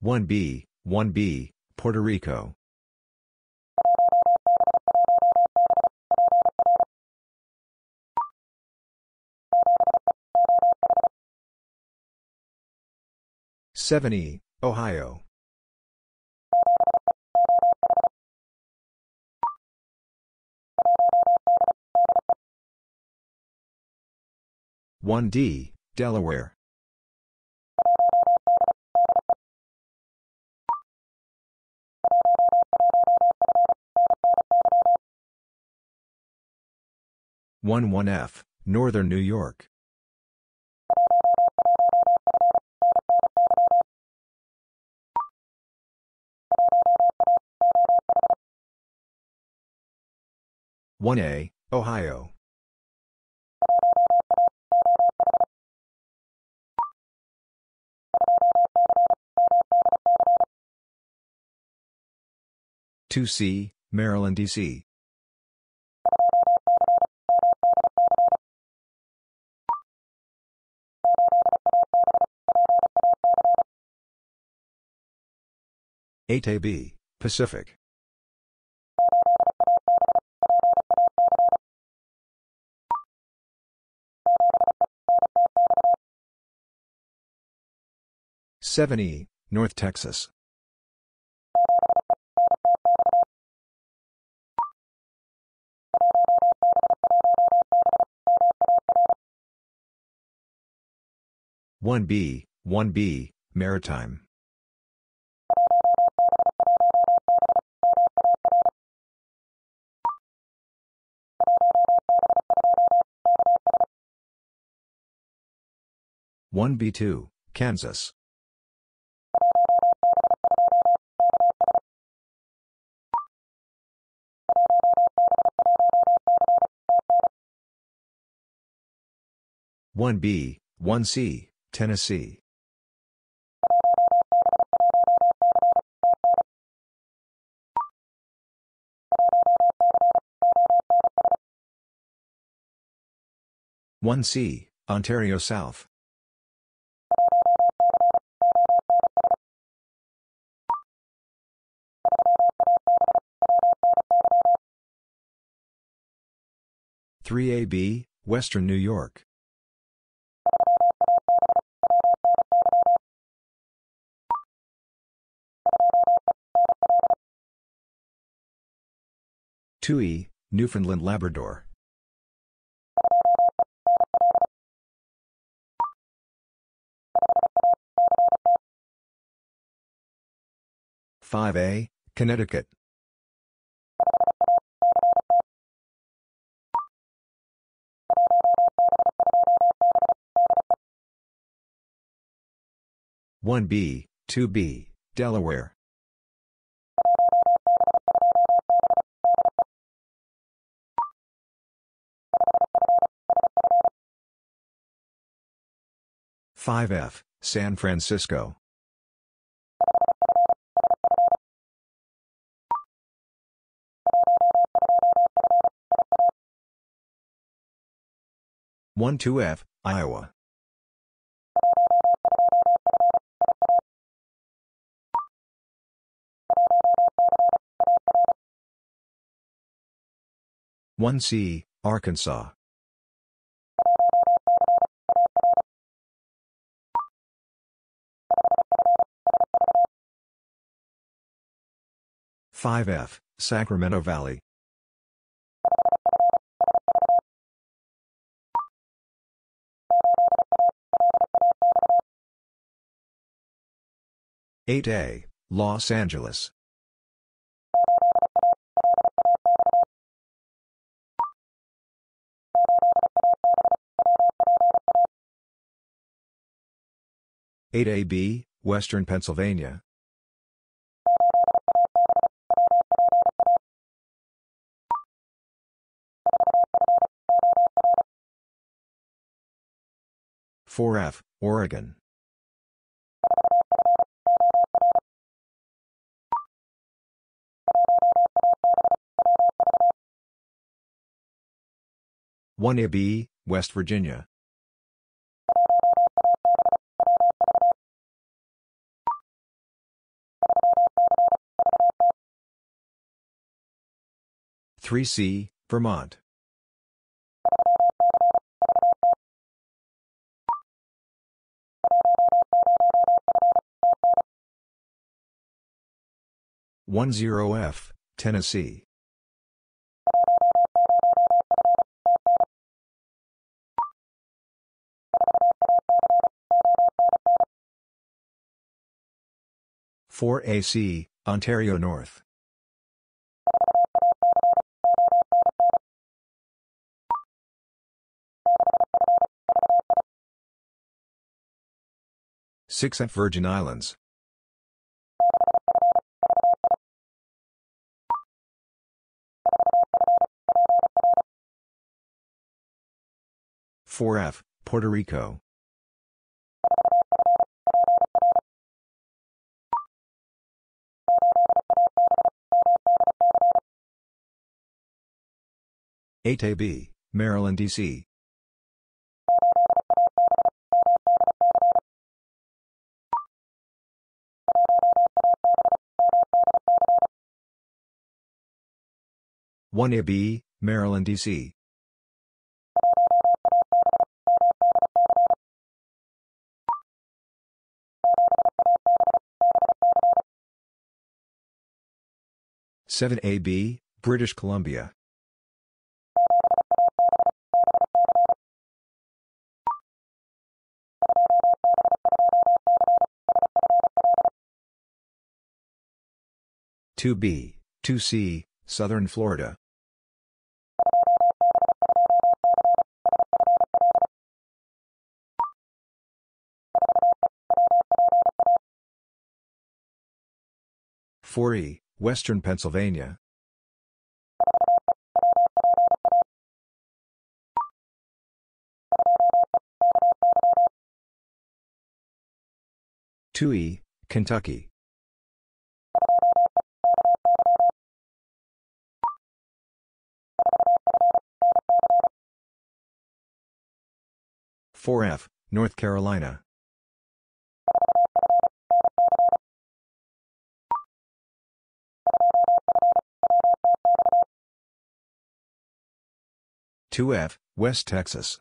One B, one B, Puerto Rico. Seven E, Ohio. One D, Delaware. One one F, Northern New York. 1A, Ohio. Two C, Maryland, D.C. Eight AB, Pacific. Seven E, North Texas. One B, one B, Maritime. One B two, Kansas. One B, one C, Tennessee. One C, Ontario South. Three AB, Western New York. Two E, Newfoundland Labrador. Five A, Connecticut. One B, two B, Delaware. Five F, San Francisco. One two F, Iowa. One C, Arkansas. Five F, Sacramento Valley. Eight A, Los Angeles. Eight AB, Western Pennsylvania. Four F, Oregon. One AB, West Virginia. Three C, Vermont. One zero F, Tennessee. Four AC, Ontario North. Six F Virgin Islands. 4F, Puerto Rico. Eight AB, Maryland, D.C. One AB, Maryland, D.C. Seven AB, British Columbia. Two B, two C, Southern Florida. Four E, Western Pennsylvania. E, Kentucky. Four F, North Carolina. Two F, West Texas.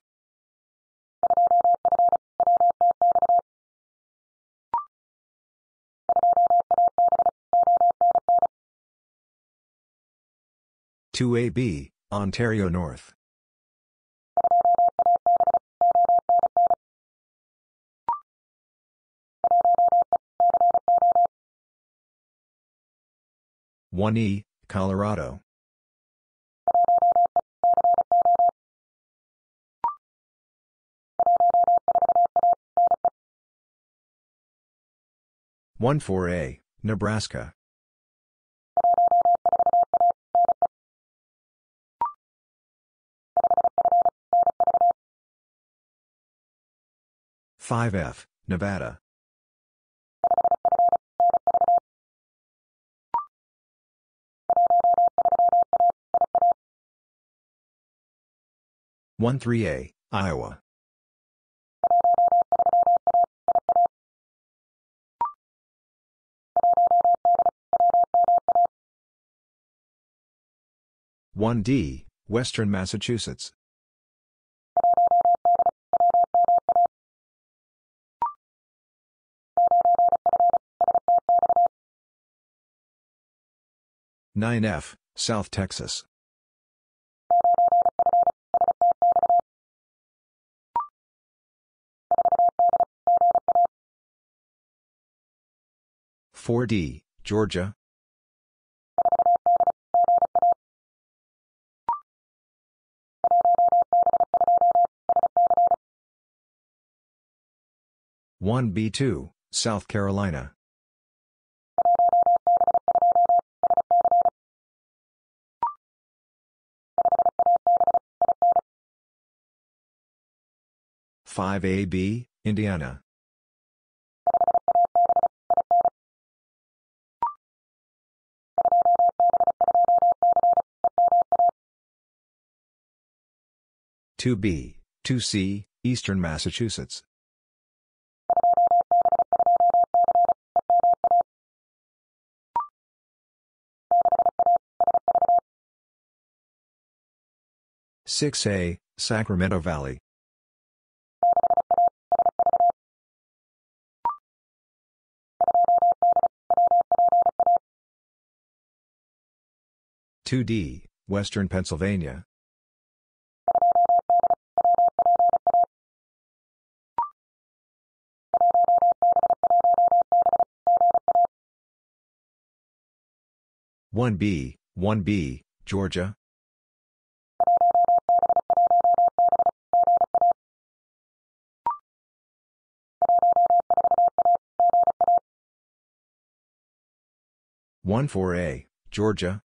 Two AB, Ontario North. One E, Colorado. One four A, Nebraska. Five F, Nevada. One three A, Iowa. One D, Western Massachusetts. Nine F, South Texas. Four D, Georgia. One B two, South Carolina. Five AB, Indiana. Two B, two C, Eastern Massachusetts. Six A, Sacramento Valley. Two D, Western Pennsylvania. One B, one B, Georgia. 14A, Georgia.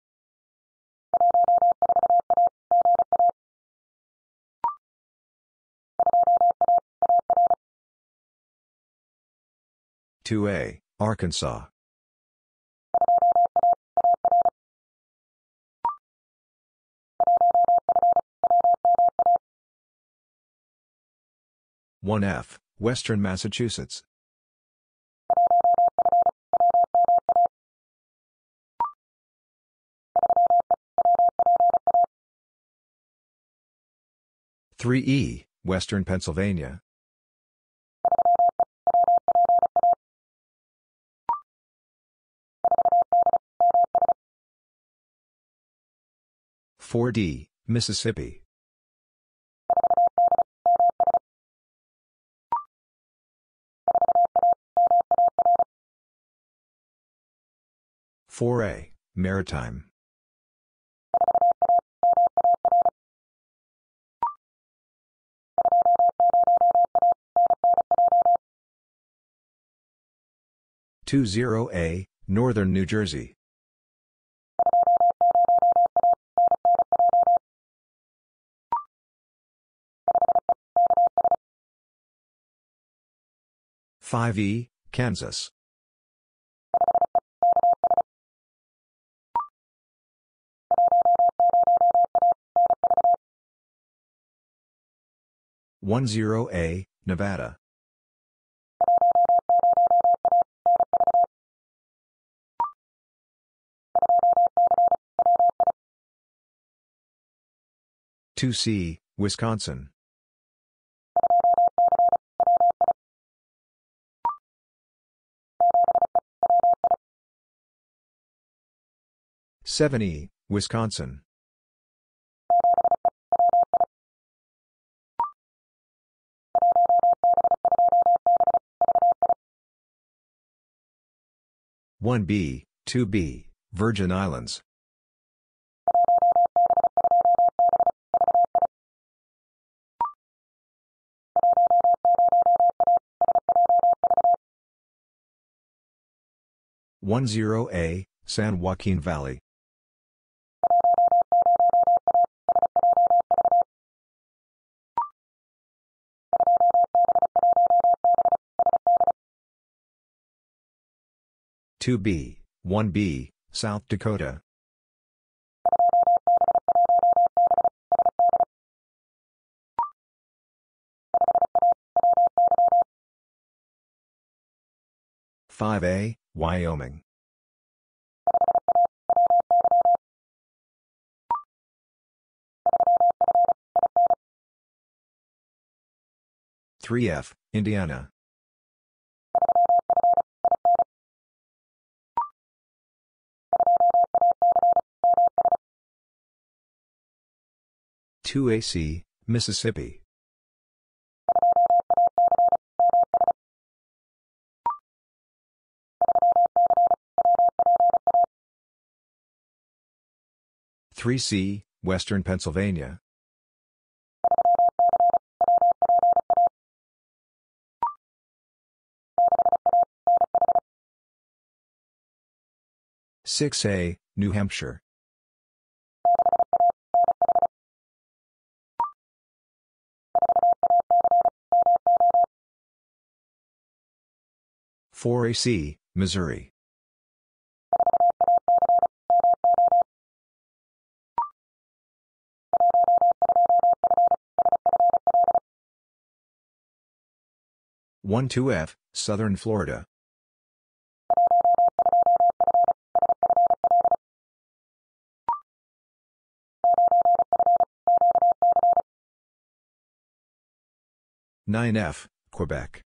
Two A, Arkansas. One F, Western Massachusetts. Three E, Western Pennsylvania. Four D, Mississippi. 4A, Maritime. Two zero A, Northern New Jersey. Five E, Kansas. 10A, Nevada. Two C, Wisconsin. Seven E, Wisconsin. 1B, 2B, Virgin Islands. One zero A, San Joaquin Valley. Two B, one B, South Dakota. Five A, Wyoming. Three F, Indiana. Two AC, Mississippi. Three C, Western Pennsylvania. Six A, New Hampshire. Four AC, Missouri. One two F, Southern Florida. Nine F, Quebec.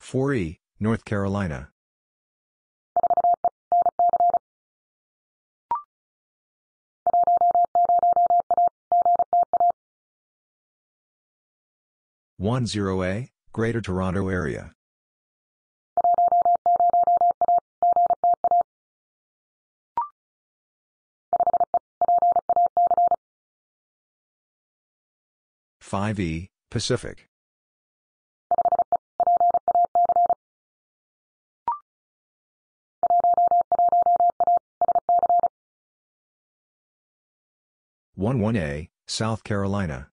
Four E, North Carolina. One zero A, Greater Toronto Area. Five E, Pacific. 11A, South Carolina.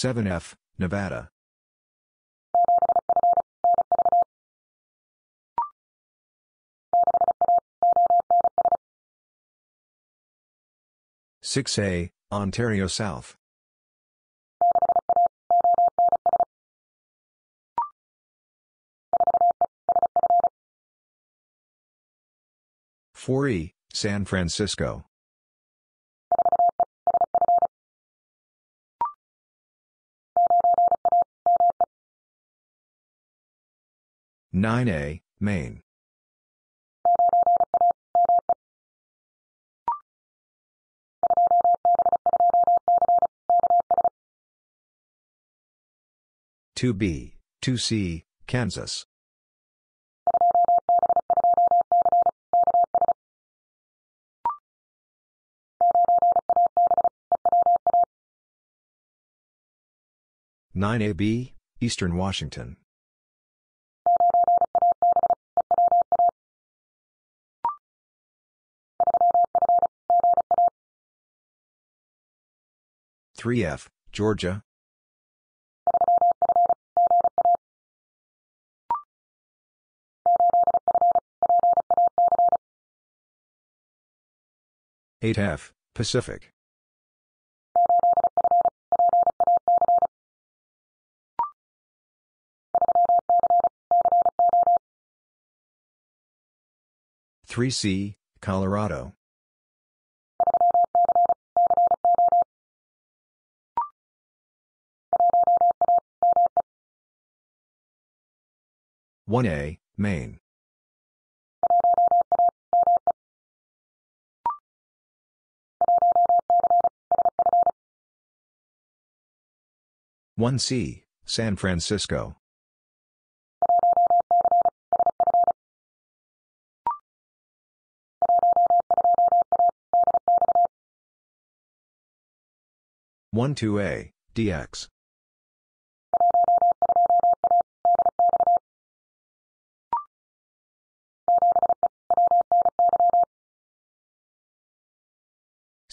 Seven F, Nevada. Six A, Ontario South. Four E, San Francisco. Nine A, Maine. Two B, two C, Kansas. Nine AB, Eastern Washington. Three F, Georgia. Eight F, Pacific. Three C, Colorado. One A, Maine. One C, San Francisco. One two A, DX.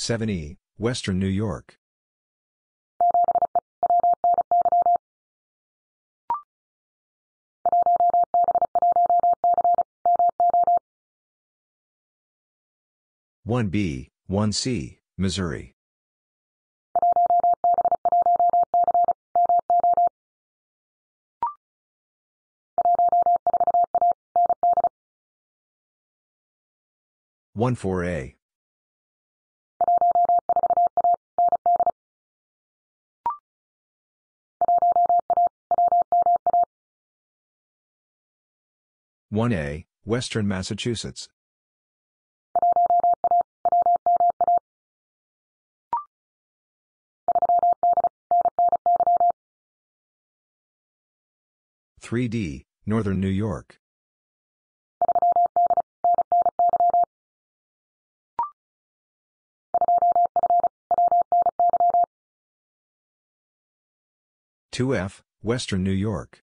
Seven E, Western New York. One B, one C, Missouri. One four A. One A, Western Massachusetts. Three D, Northern New York. Two F, Western New York.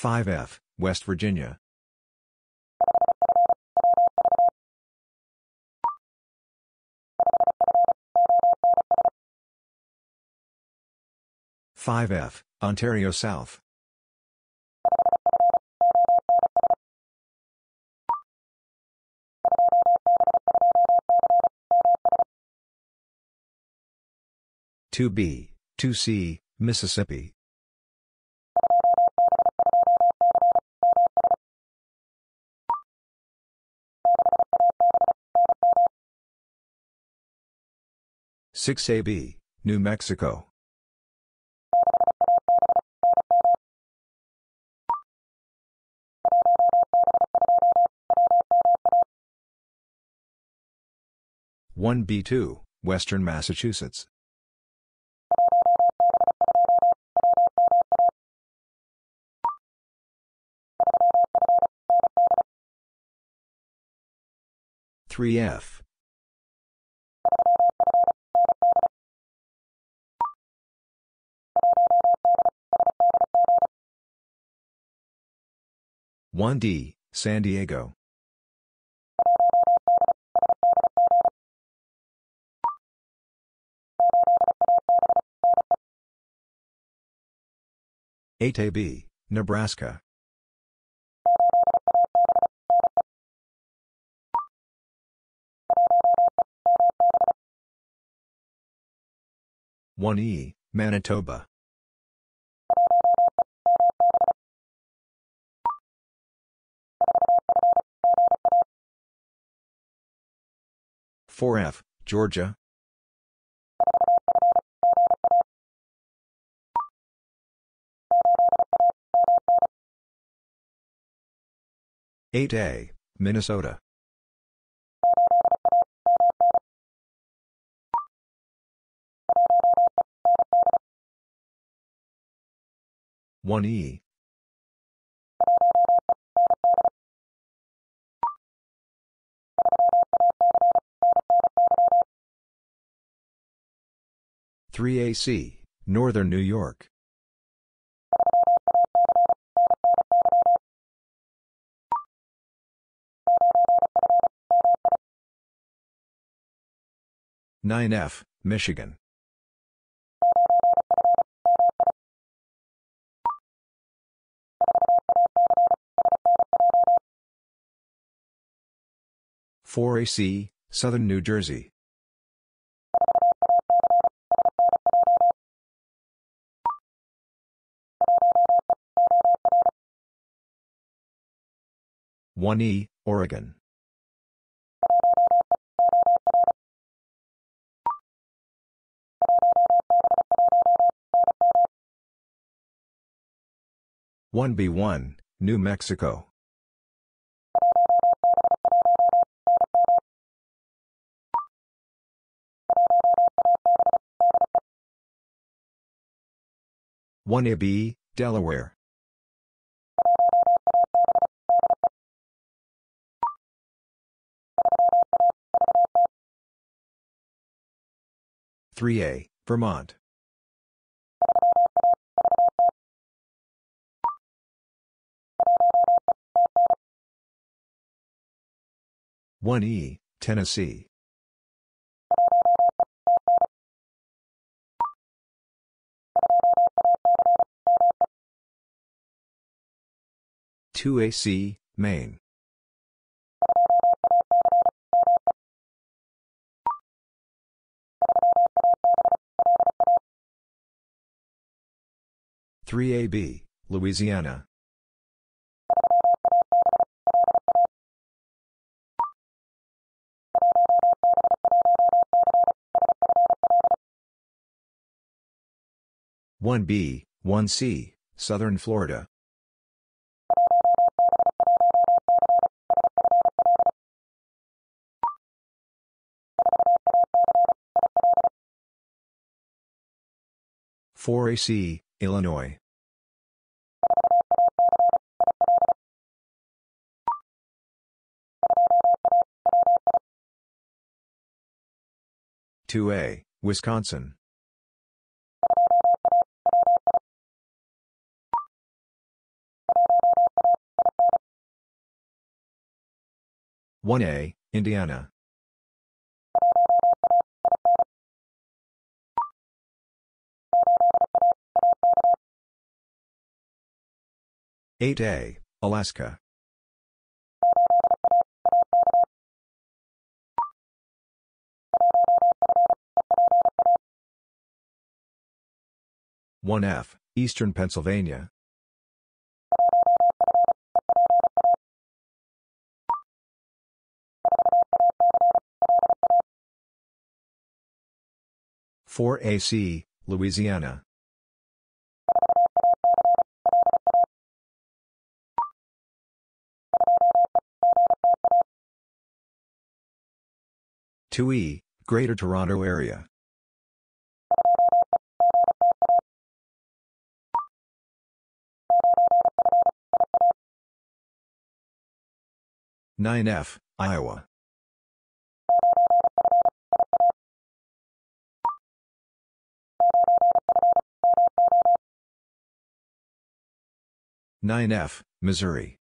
Five F, West Virginia. Five F, Ontario South. Two B, two C, Mississippi. 6AB, New Mexico. One B two, Western Massachusetts. Three F 1D, San Diego. Eight AB, Nebraska. One E, Manitoba. Four F, Georgia. Eight A, Minnesota. One E. Three AC, Northern New York. Nine F, Michigan. Four AC, Southern New Jersey. One E, Oregon. One B one, New Mexico. One AB, Delaware. Three A, Vermont. One E, Tennessee. Two AC, Maine. Three AB, Louisiana. One B, one C, Southern Florida. Four AC, Illinois. Two A, Wisconsin. One A, Indiana. Eight A, Alaska. One F, Eastern Pennsylvania. Four AC, Louisiana. 2E, Greater Toronto Area. Nine F, Iowa. Nine F, Missouri.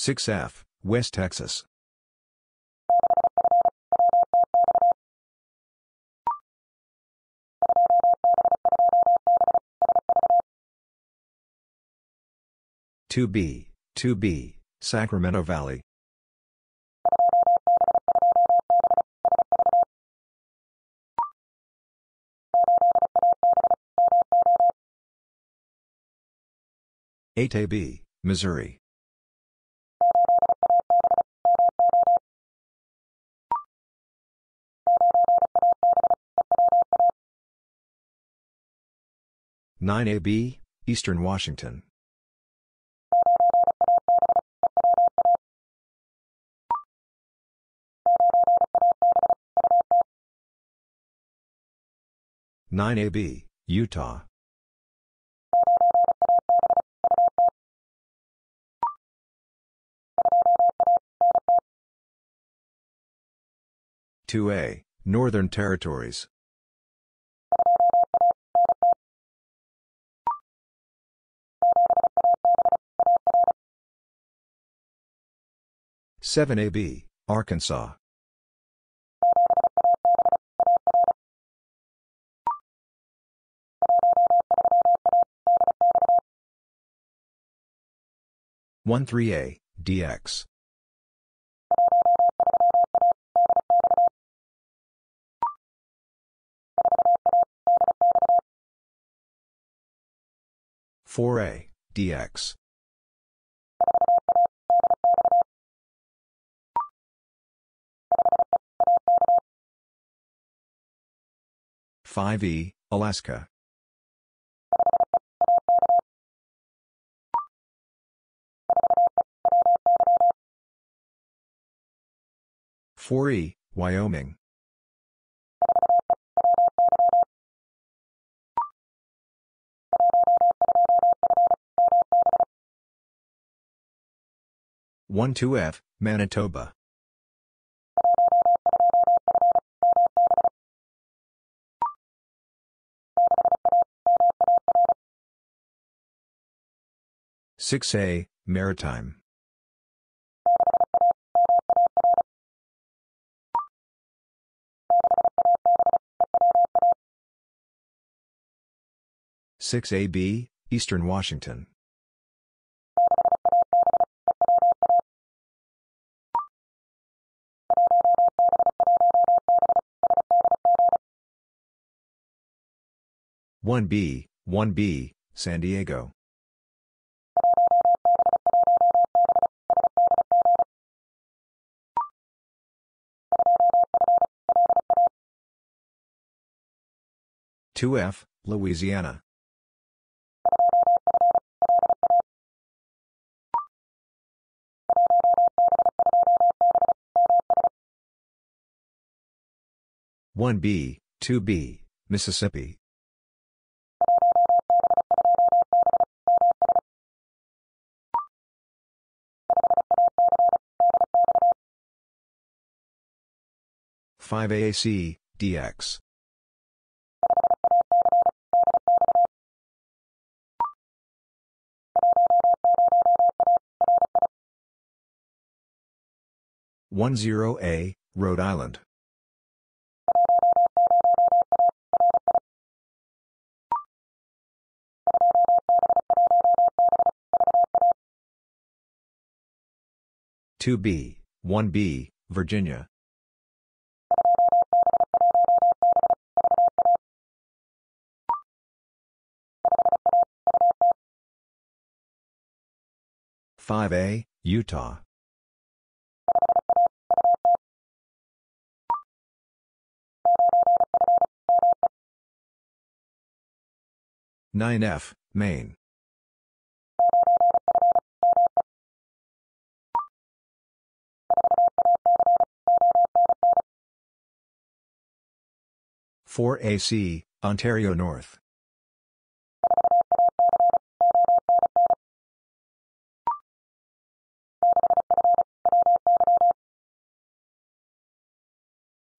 Six F, West Texas. Two B, two B, Sacramento Valley. Eight AB, Missouri. Nine AB, Eastern Washington. Nine AB, Utah. Two A, Northern Territories. Seven AB, Arkansas. One three A, DX. Four A, DX. Five E, Alaska. Four E, Wyoming. One two F, Manitoba. Six A, Maritime. Six AB, Eastern Washington. One B, one B, San Diego. Two F, Louisiana. One B, two B, Mississippi. Five AAC, DX. One zero A, Rhode Island. Two B, one B, Virginia. Five A, Utah. Nine F, Maine. Four AC, Ontario North.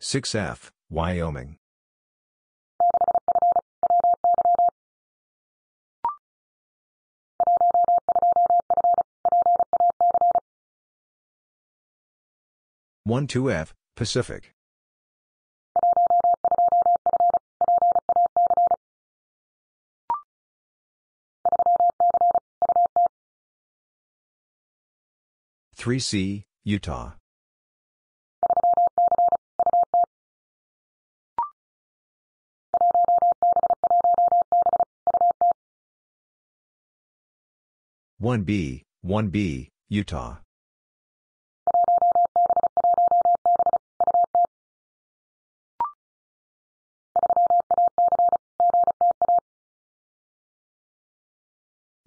6F, Wyoming. One two F, Pacific. Three C, Utah. One B, one B, Utah.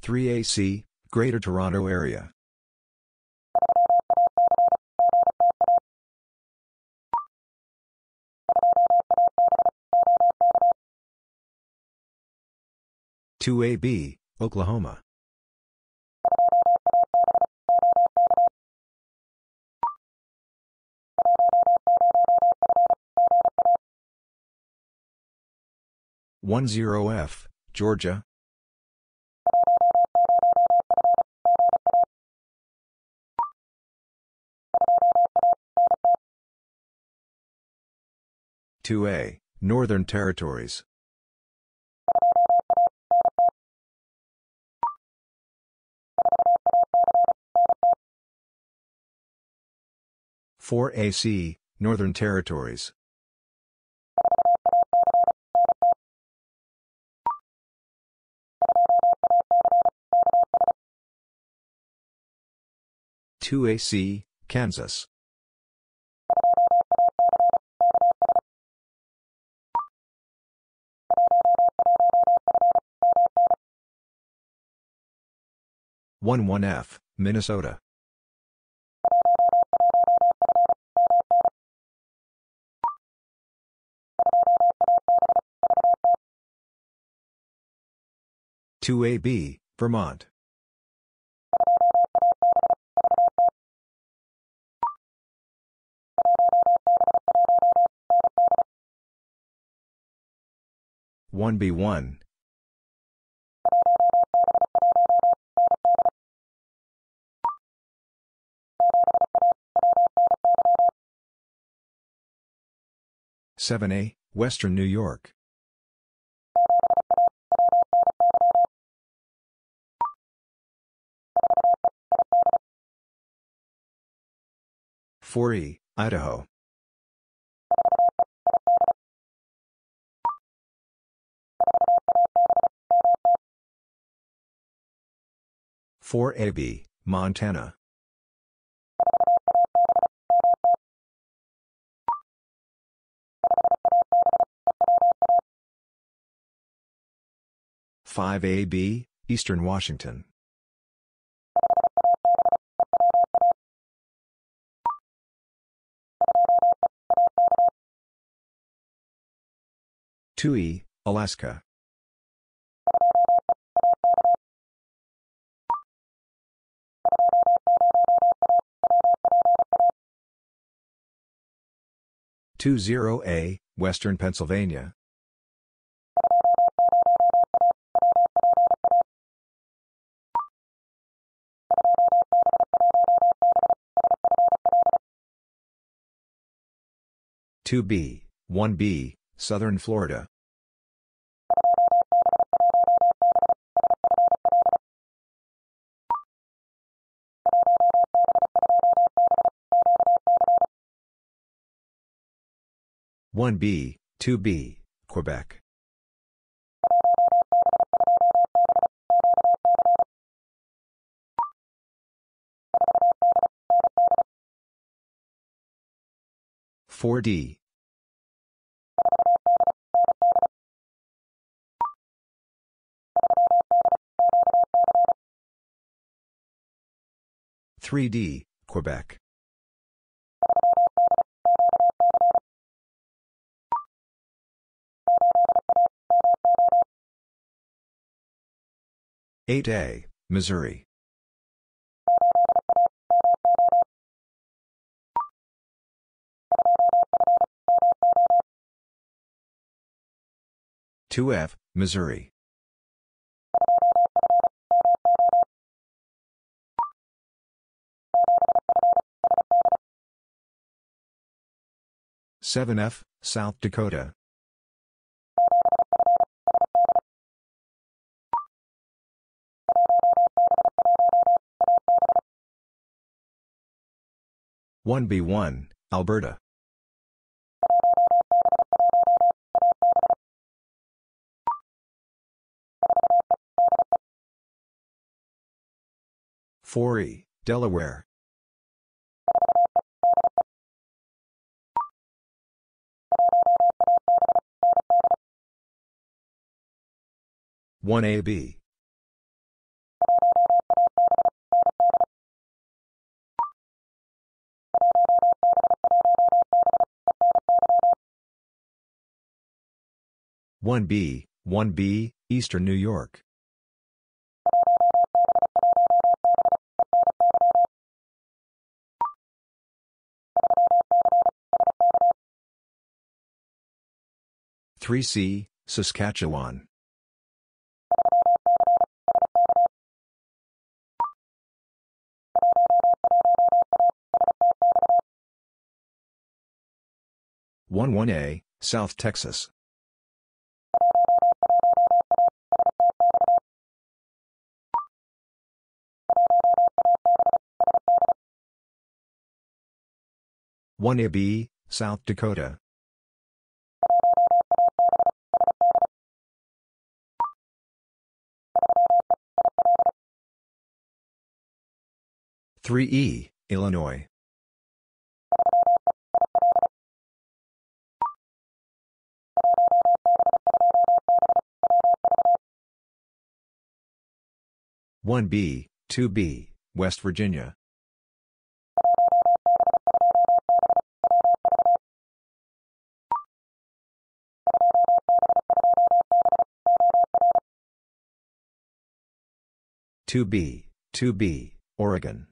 Three AC, Greater Toronto Area. Two AB, Oklahoma. One zero F, Georgia. Two A, Northern Territories. Four AC, Northern Territories. Two AC, Kansas. One one F, Minnesota. Two AB, Vermont. One B one, Seven A, Western New York. Four E, Idaho. Four AB, Montana. Five AB, Eastern Washington. Two E, Alaska. Two zero A, Western Pennsylvania. Two B, one B, Southern Florida. One B, two B, Quebec. Four D, Three D, Quebec. Eight A, Missouri. 2F, Missouri. Seven F, South Dakota. One B one, Alberta. Four E, Delaware. One AB. One B, one B, Eastern New York. Three C, Saskatchewan. One one A, South Texas. One AB, South Dakota. Three E, Illinois. One B, two B, West Virginia. Two B, two B, Oregon.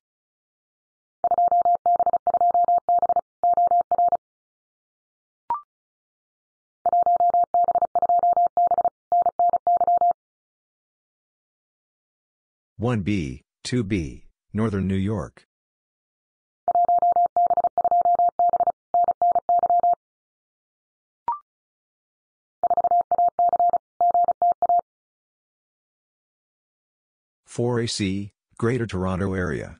One B, two B, Northern New York. Four AC, Greater Toronto Area.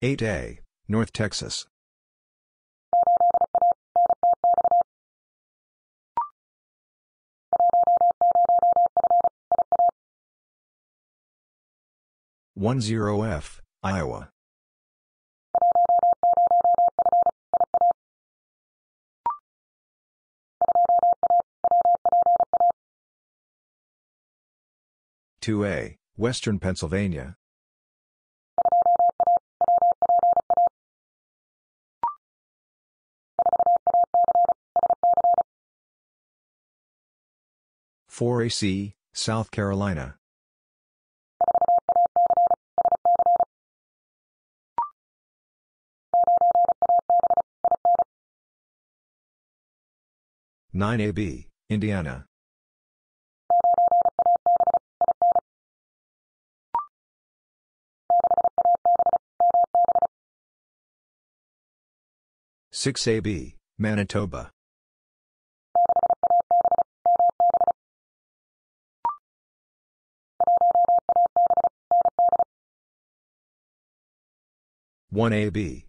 Eight A, North Texas. One zero F, Iowa. Two A, Western Pennsylvania. Four AC, South Carolina. Nine AB, Indiana. Six AB, Manitoba. One AB.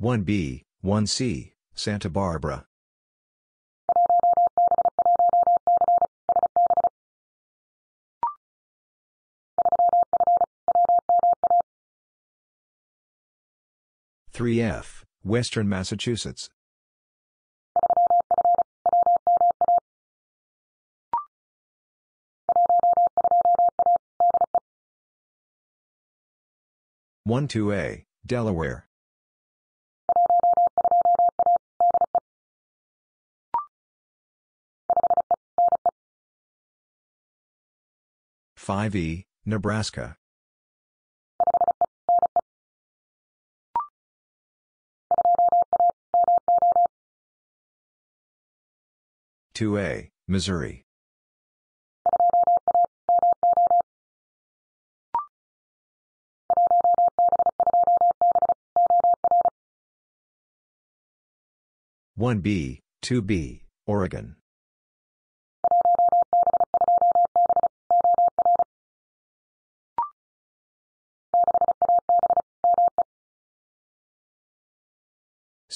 One B, one C, Santa Barbara. Three F, Western Massachusetts. One two A, Delaware. 5E, Nebraska. Two A, Missouri. One B, two B, Oregon.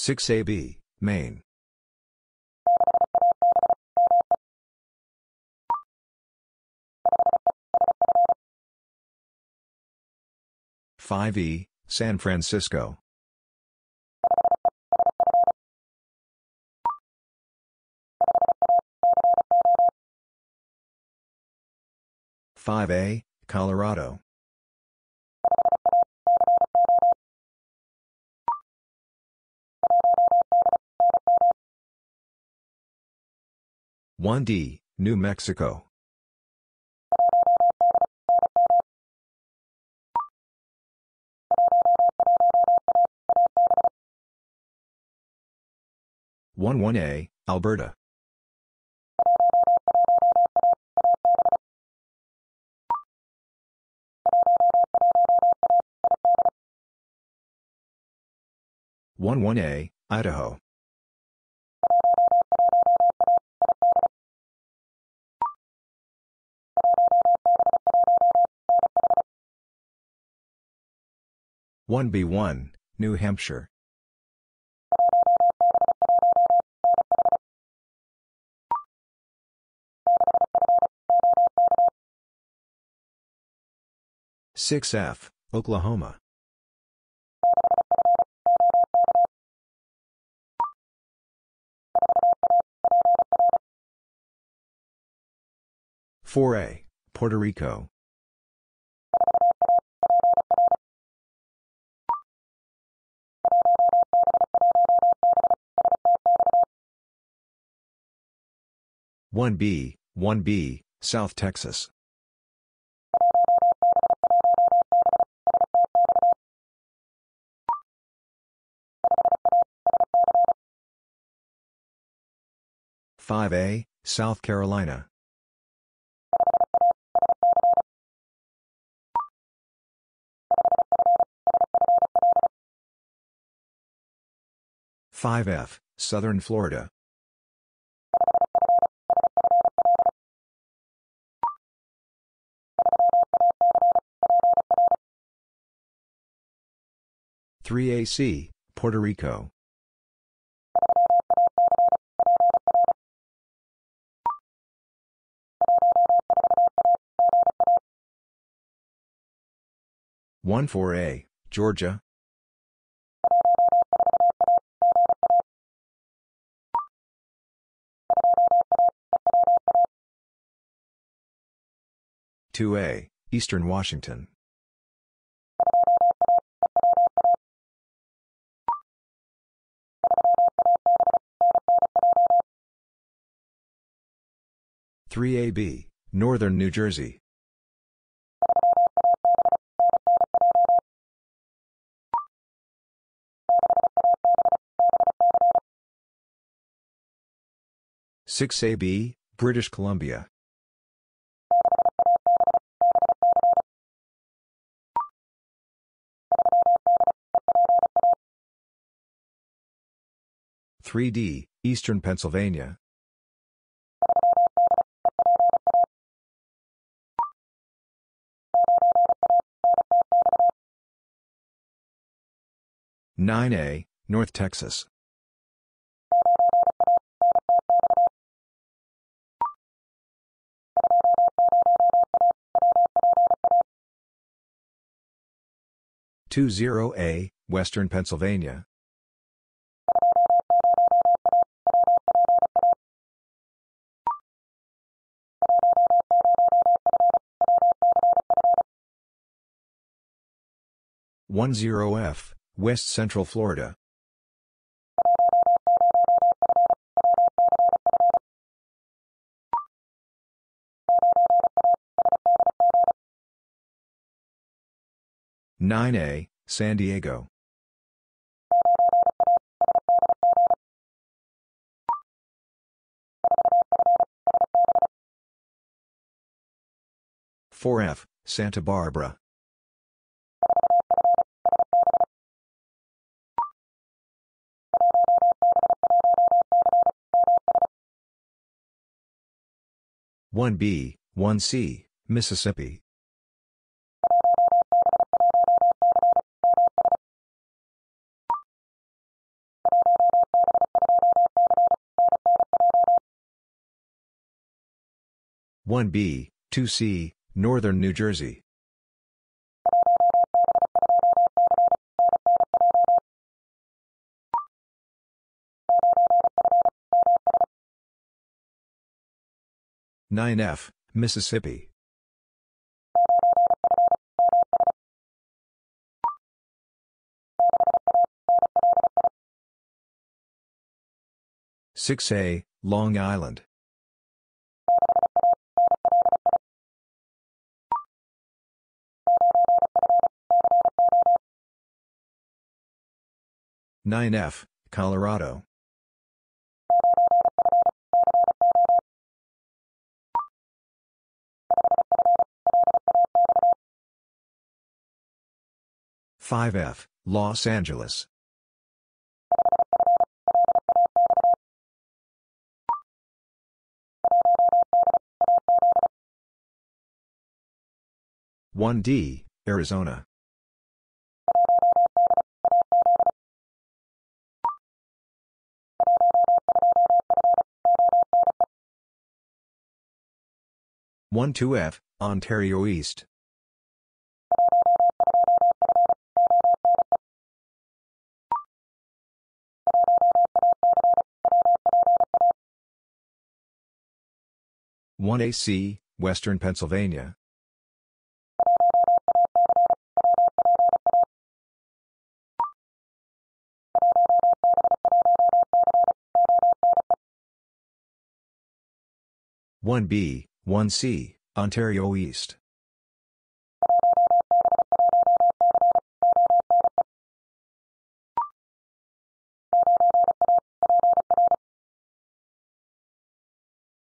Six AB, Maine. Five E, San Francisco. Five A, Colorado. One D, New Mexico. One one A, Alberta. One one A, Idaho. One B one, New Hampshire. Six F, Oklahoma. Four A, Puerto Rico. One B, one B, South Texas. Five A, South Carolina. Five F, Southern Florida. Three AC, Puerto Rico. One four A, Georgia. Two A, Eastern Washington. Three AB, Northern New Jersey. Six AB, British Columbia. Three D, Eastern Pennsylvania. Nine A, North Texas. Two zero A, Western Pennsylvania. One zero F, West Central Florida. Nine A, San Diego. Four F, Santa Barbara. One B, one C, Mississippi. One B, two C, Northern New Jersey. Nine F, Mississippi. Six A, Long Island. Nine F, Colorado. Five F, Los Angeles. One D, Arizona. One two F, Ontario East. One AC, Western Pennsylvania. One B, one C, Ontario East.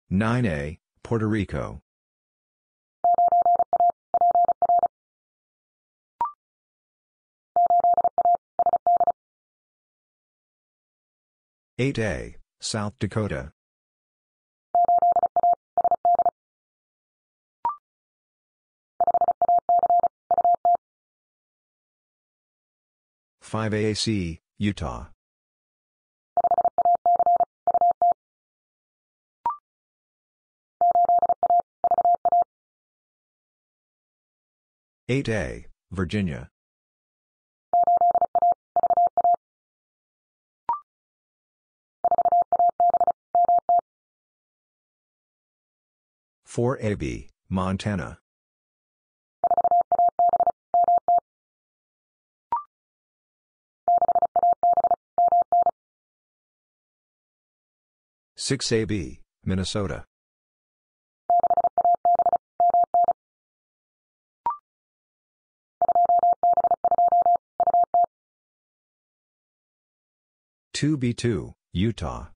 Nine A, Puerto Rico. Eight A, South Dakota. Five AAC, Utah. Eight A, Virginia. Four AB, Montana. Six AB, Minnesota. Two B two, Utah.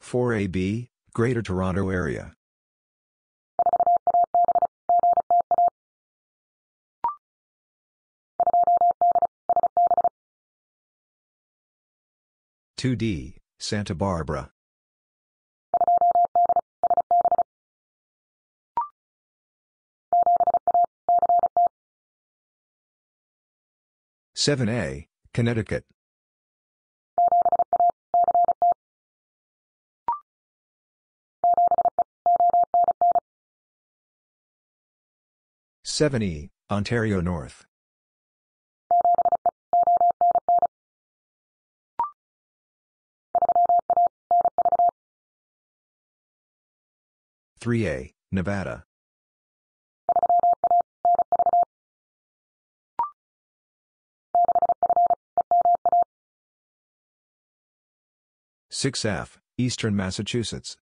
Four AB, Greater Toronto Area. Two D, Santa Barbara. Seven A, Connecticut. Seven E, Ontario North. Three A, Nevada. 6F, Eastern Massachusetts.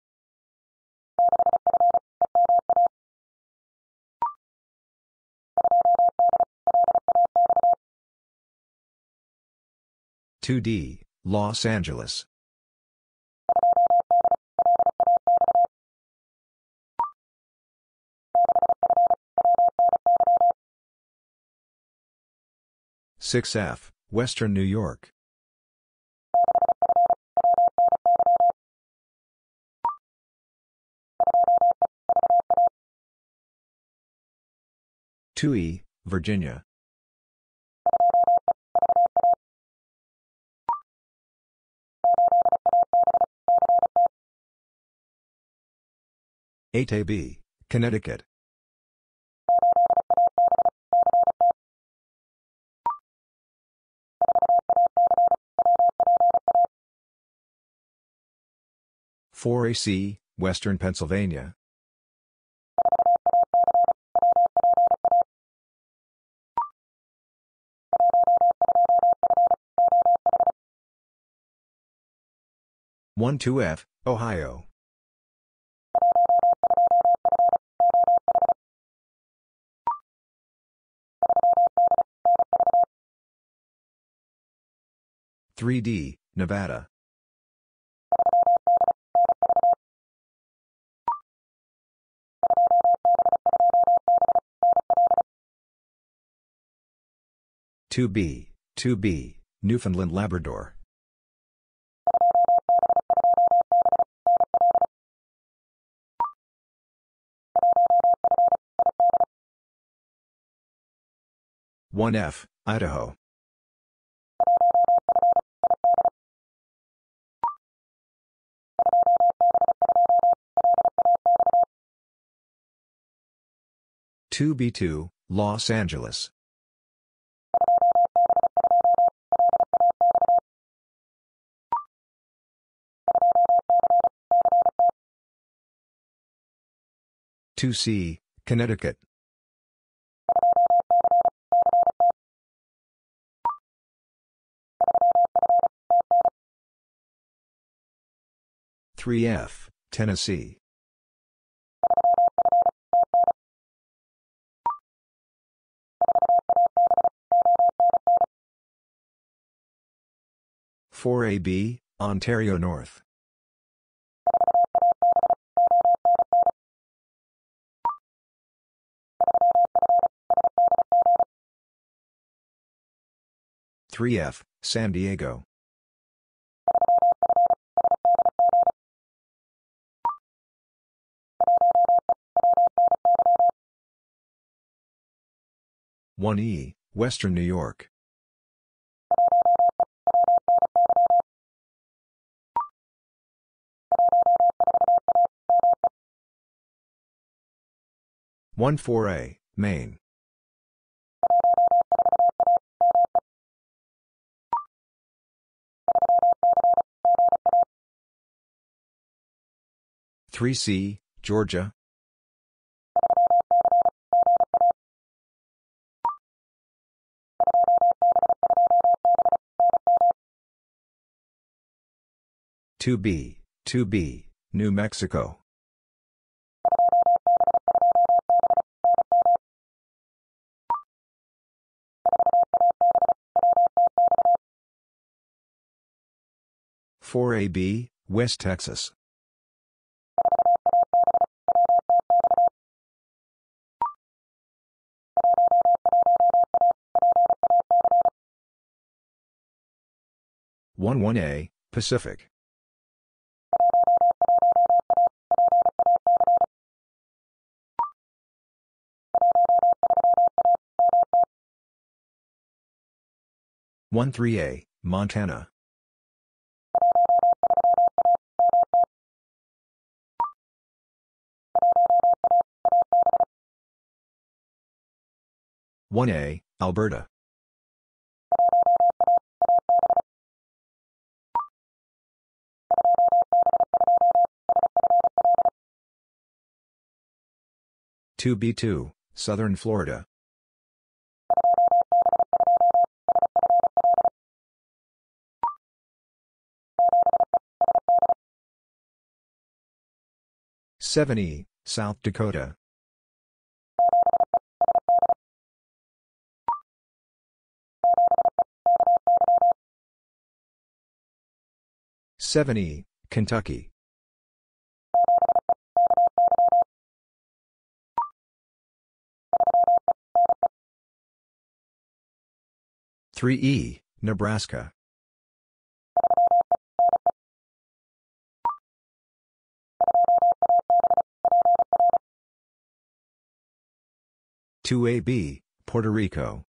Two D, Los Angeles. Six F, Western New York. E, Virginia. AB, Connecticut. Four AC, Western Pennsylvania. One two F, Ohio. Three D, Nevada. Two B, two B, Newfoundland Labrador. One F, Idaho. Two B two, Los Angeles. Two C, Connecticut. Three F, Tennessee. Four AB, Ontario North. Three F, San Diego. One E, Western New York. One four A, Maine. Three C, Georgia. Two B, two B, New Mexico. Four AB, West Texas. One one A, Pacific. One three A, Montana. One A, Alberta. Two B two, Southern Florida. 7E, South Dakota. Seven E, Kentucky. Three E, Nebraska. Two AB, Puerto Rico.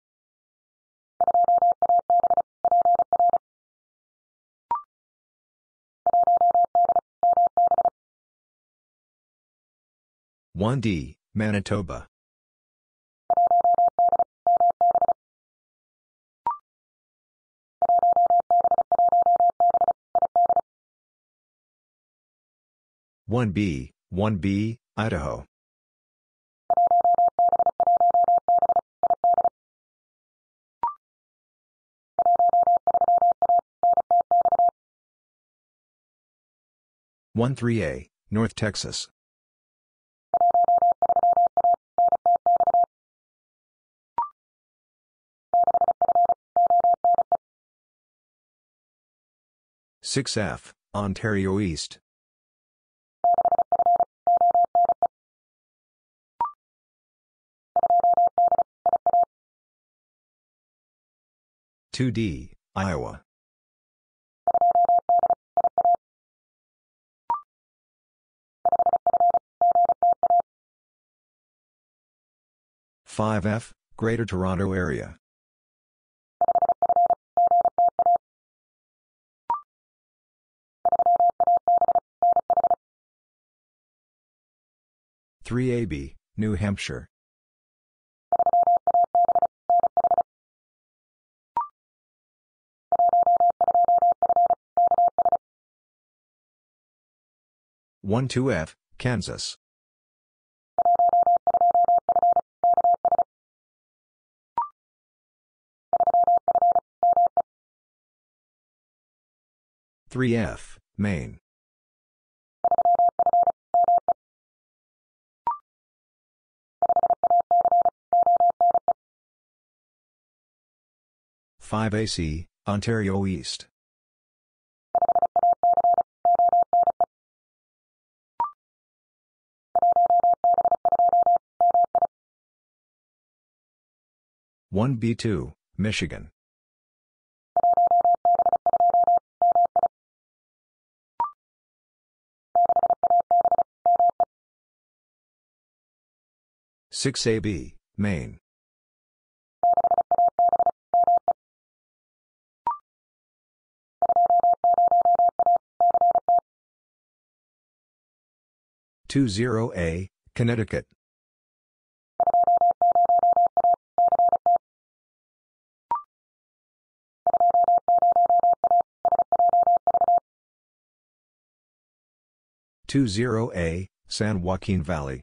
One D, Manitoba. One B, one B, Idaho. One three A, North Texas. Six F, Ontario East. Two D, Iowa. Five F, Greater Toronto Area. Three AB, New Hampshire. One two F, Kansas. Three F, Maine. Five AC, Ontario East. One B two, Michigan. Six AB, Maine. Two zero A, Connecticut. Two zero A, San Joaquin Valley.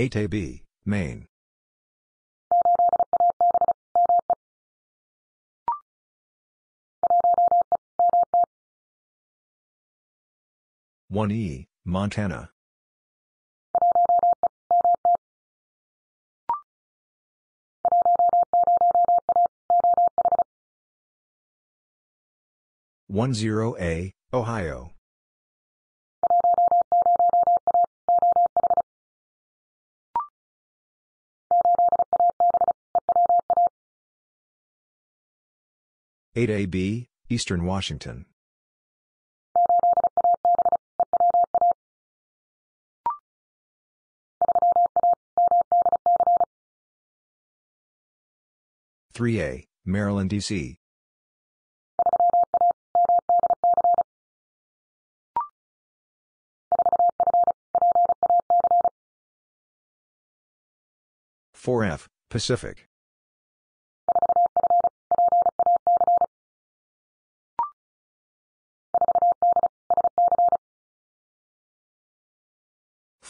Eight AB, Maine. One E, Montana. One zero A, Ohio. Eight AB, Eastern Washington. Three A, Maryland, D.C. Four F, Pacific.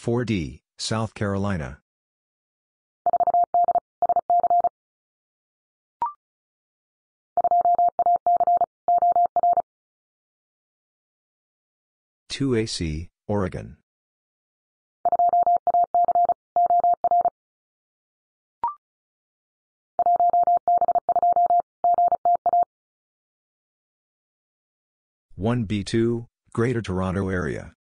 4D, South Carolina. Two AC, Oregon. One B two, Greater Toronto Area.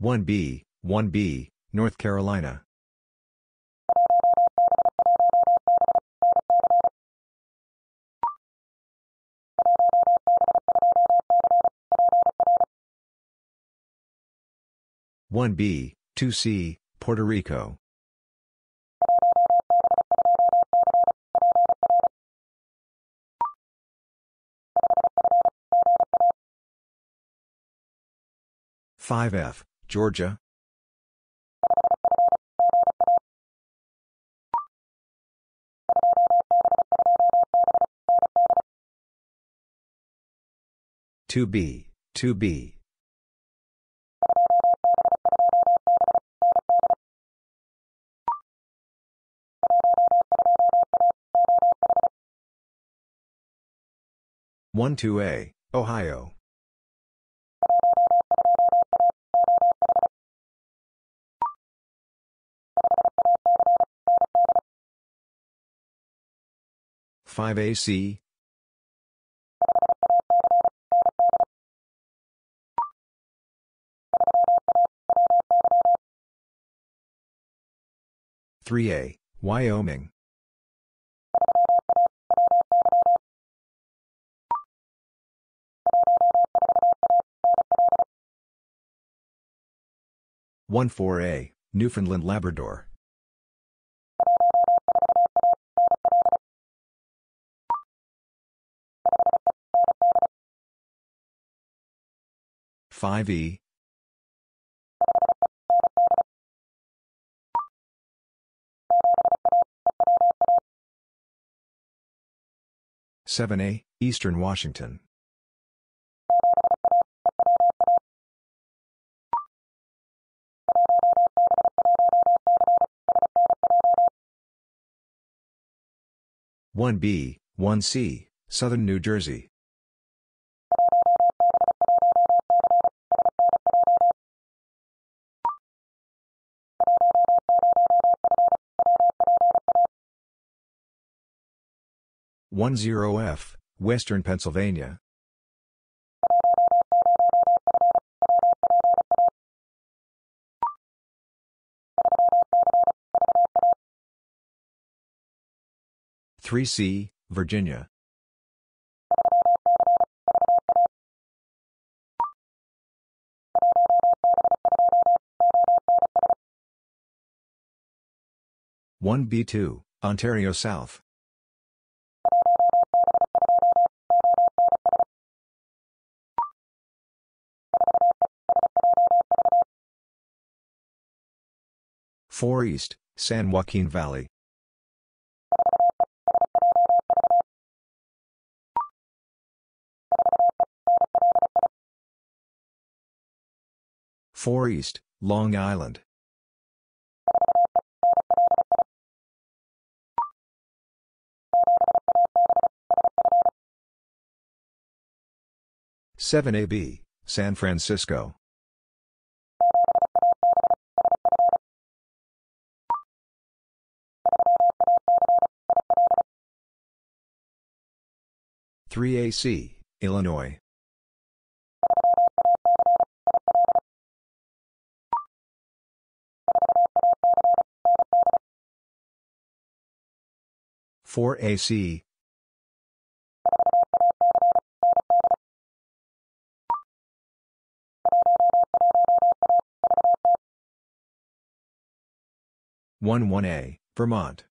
One B, one B, North Carolina. One B, two C, Puerto Rico. Five F, Georgia. Two B, two B. One two A, Ohio. Five AC, Three A, Wyoming. One four A, Newfoundland Labrador. Five E, Seven A, Eastern Washington. One B, one C, Southern New Jersey. One zero F, Western Pennsylvania. Three C, Virginia. One B two, Ontario South. Four East, San Joaquin Valley. Four East, Long Island. Seven AB, San Francisco. Three AC, Illinois. Four AC, One one A, Vermont.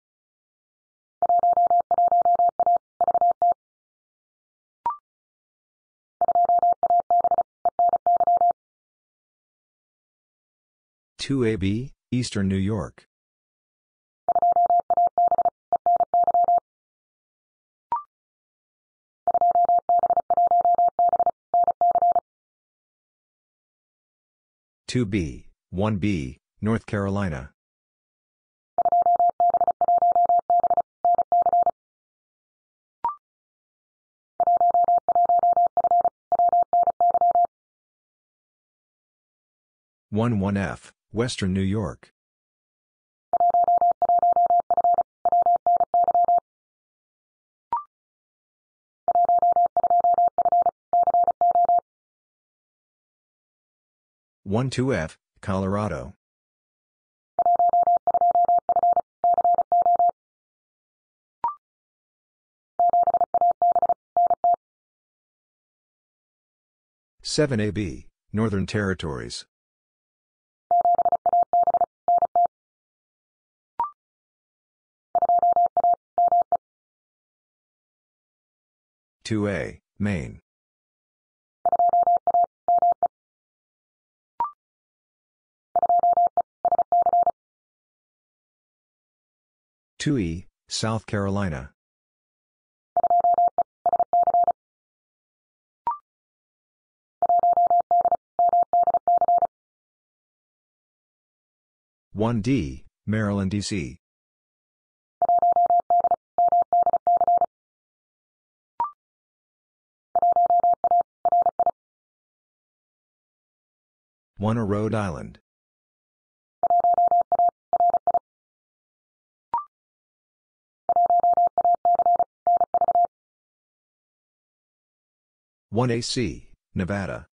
2AB, Eastern New York. Two B, one B, North Carolina. One one F, Western New York. One two F, Colorado. Seven AB, Northern Territories. 2A, Maine. Two E, South Carolina. One D, Maryland, D.C. 1 Rhode Island. One AC, Nevada.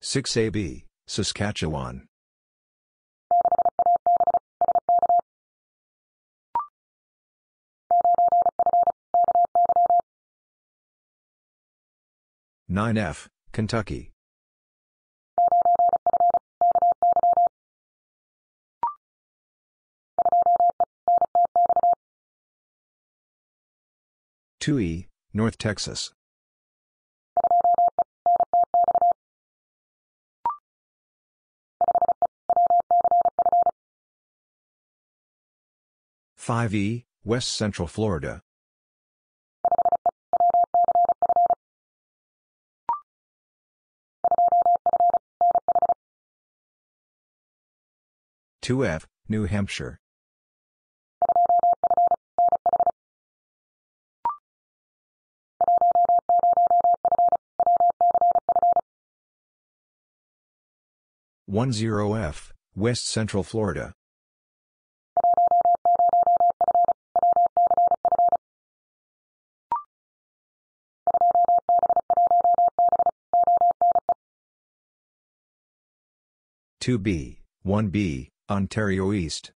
Six AB, Saskatchewan. 9F, Kentucky. Two E, North Texas. Five E, West Central Florida. 2F, New Hampshire. One zero F, West Central Florida. Two B, one B, Ontario East.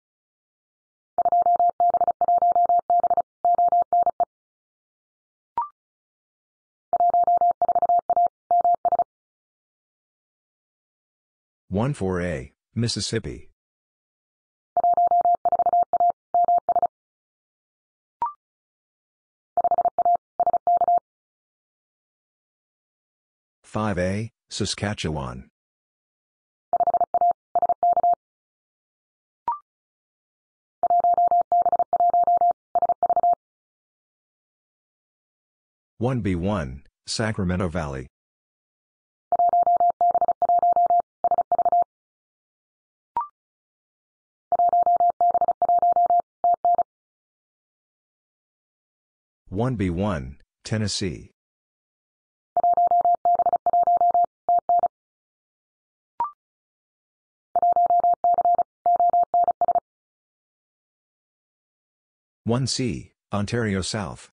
One four A, Mississippi. Five A, Saskatchewan. 1B1, Sacramento Valley. One B one, Tennessee. One C, Ontario South.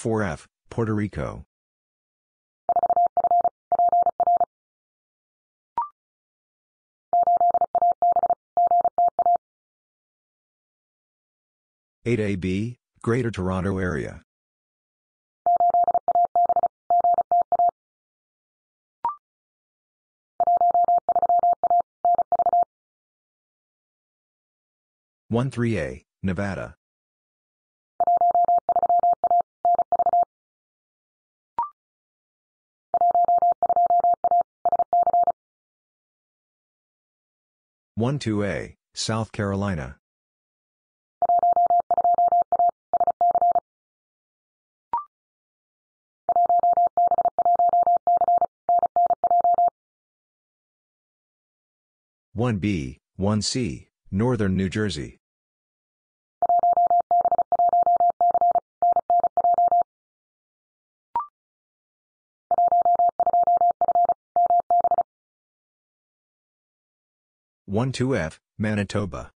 4F, Puerto Rico. Eight AB, Greater Toronto Area. One three A, Nevada. 12A, South Carolina. One B, one C, Northern New Jersey. One two F, Manitoba.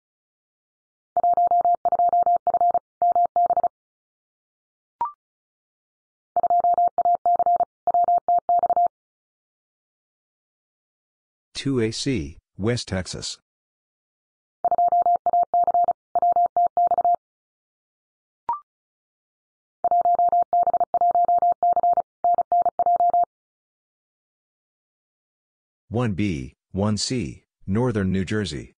Two AC, West Texas. One B, one C, Northern New Jersey.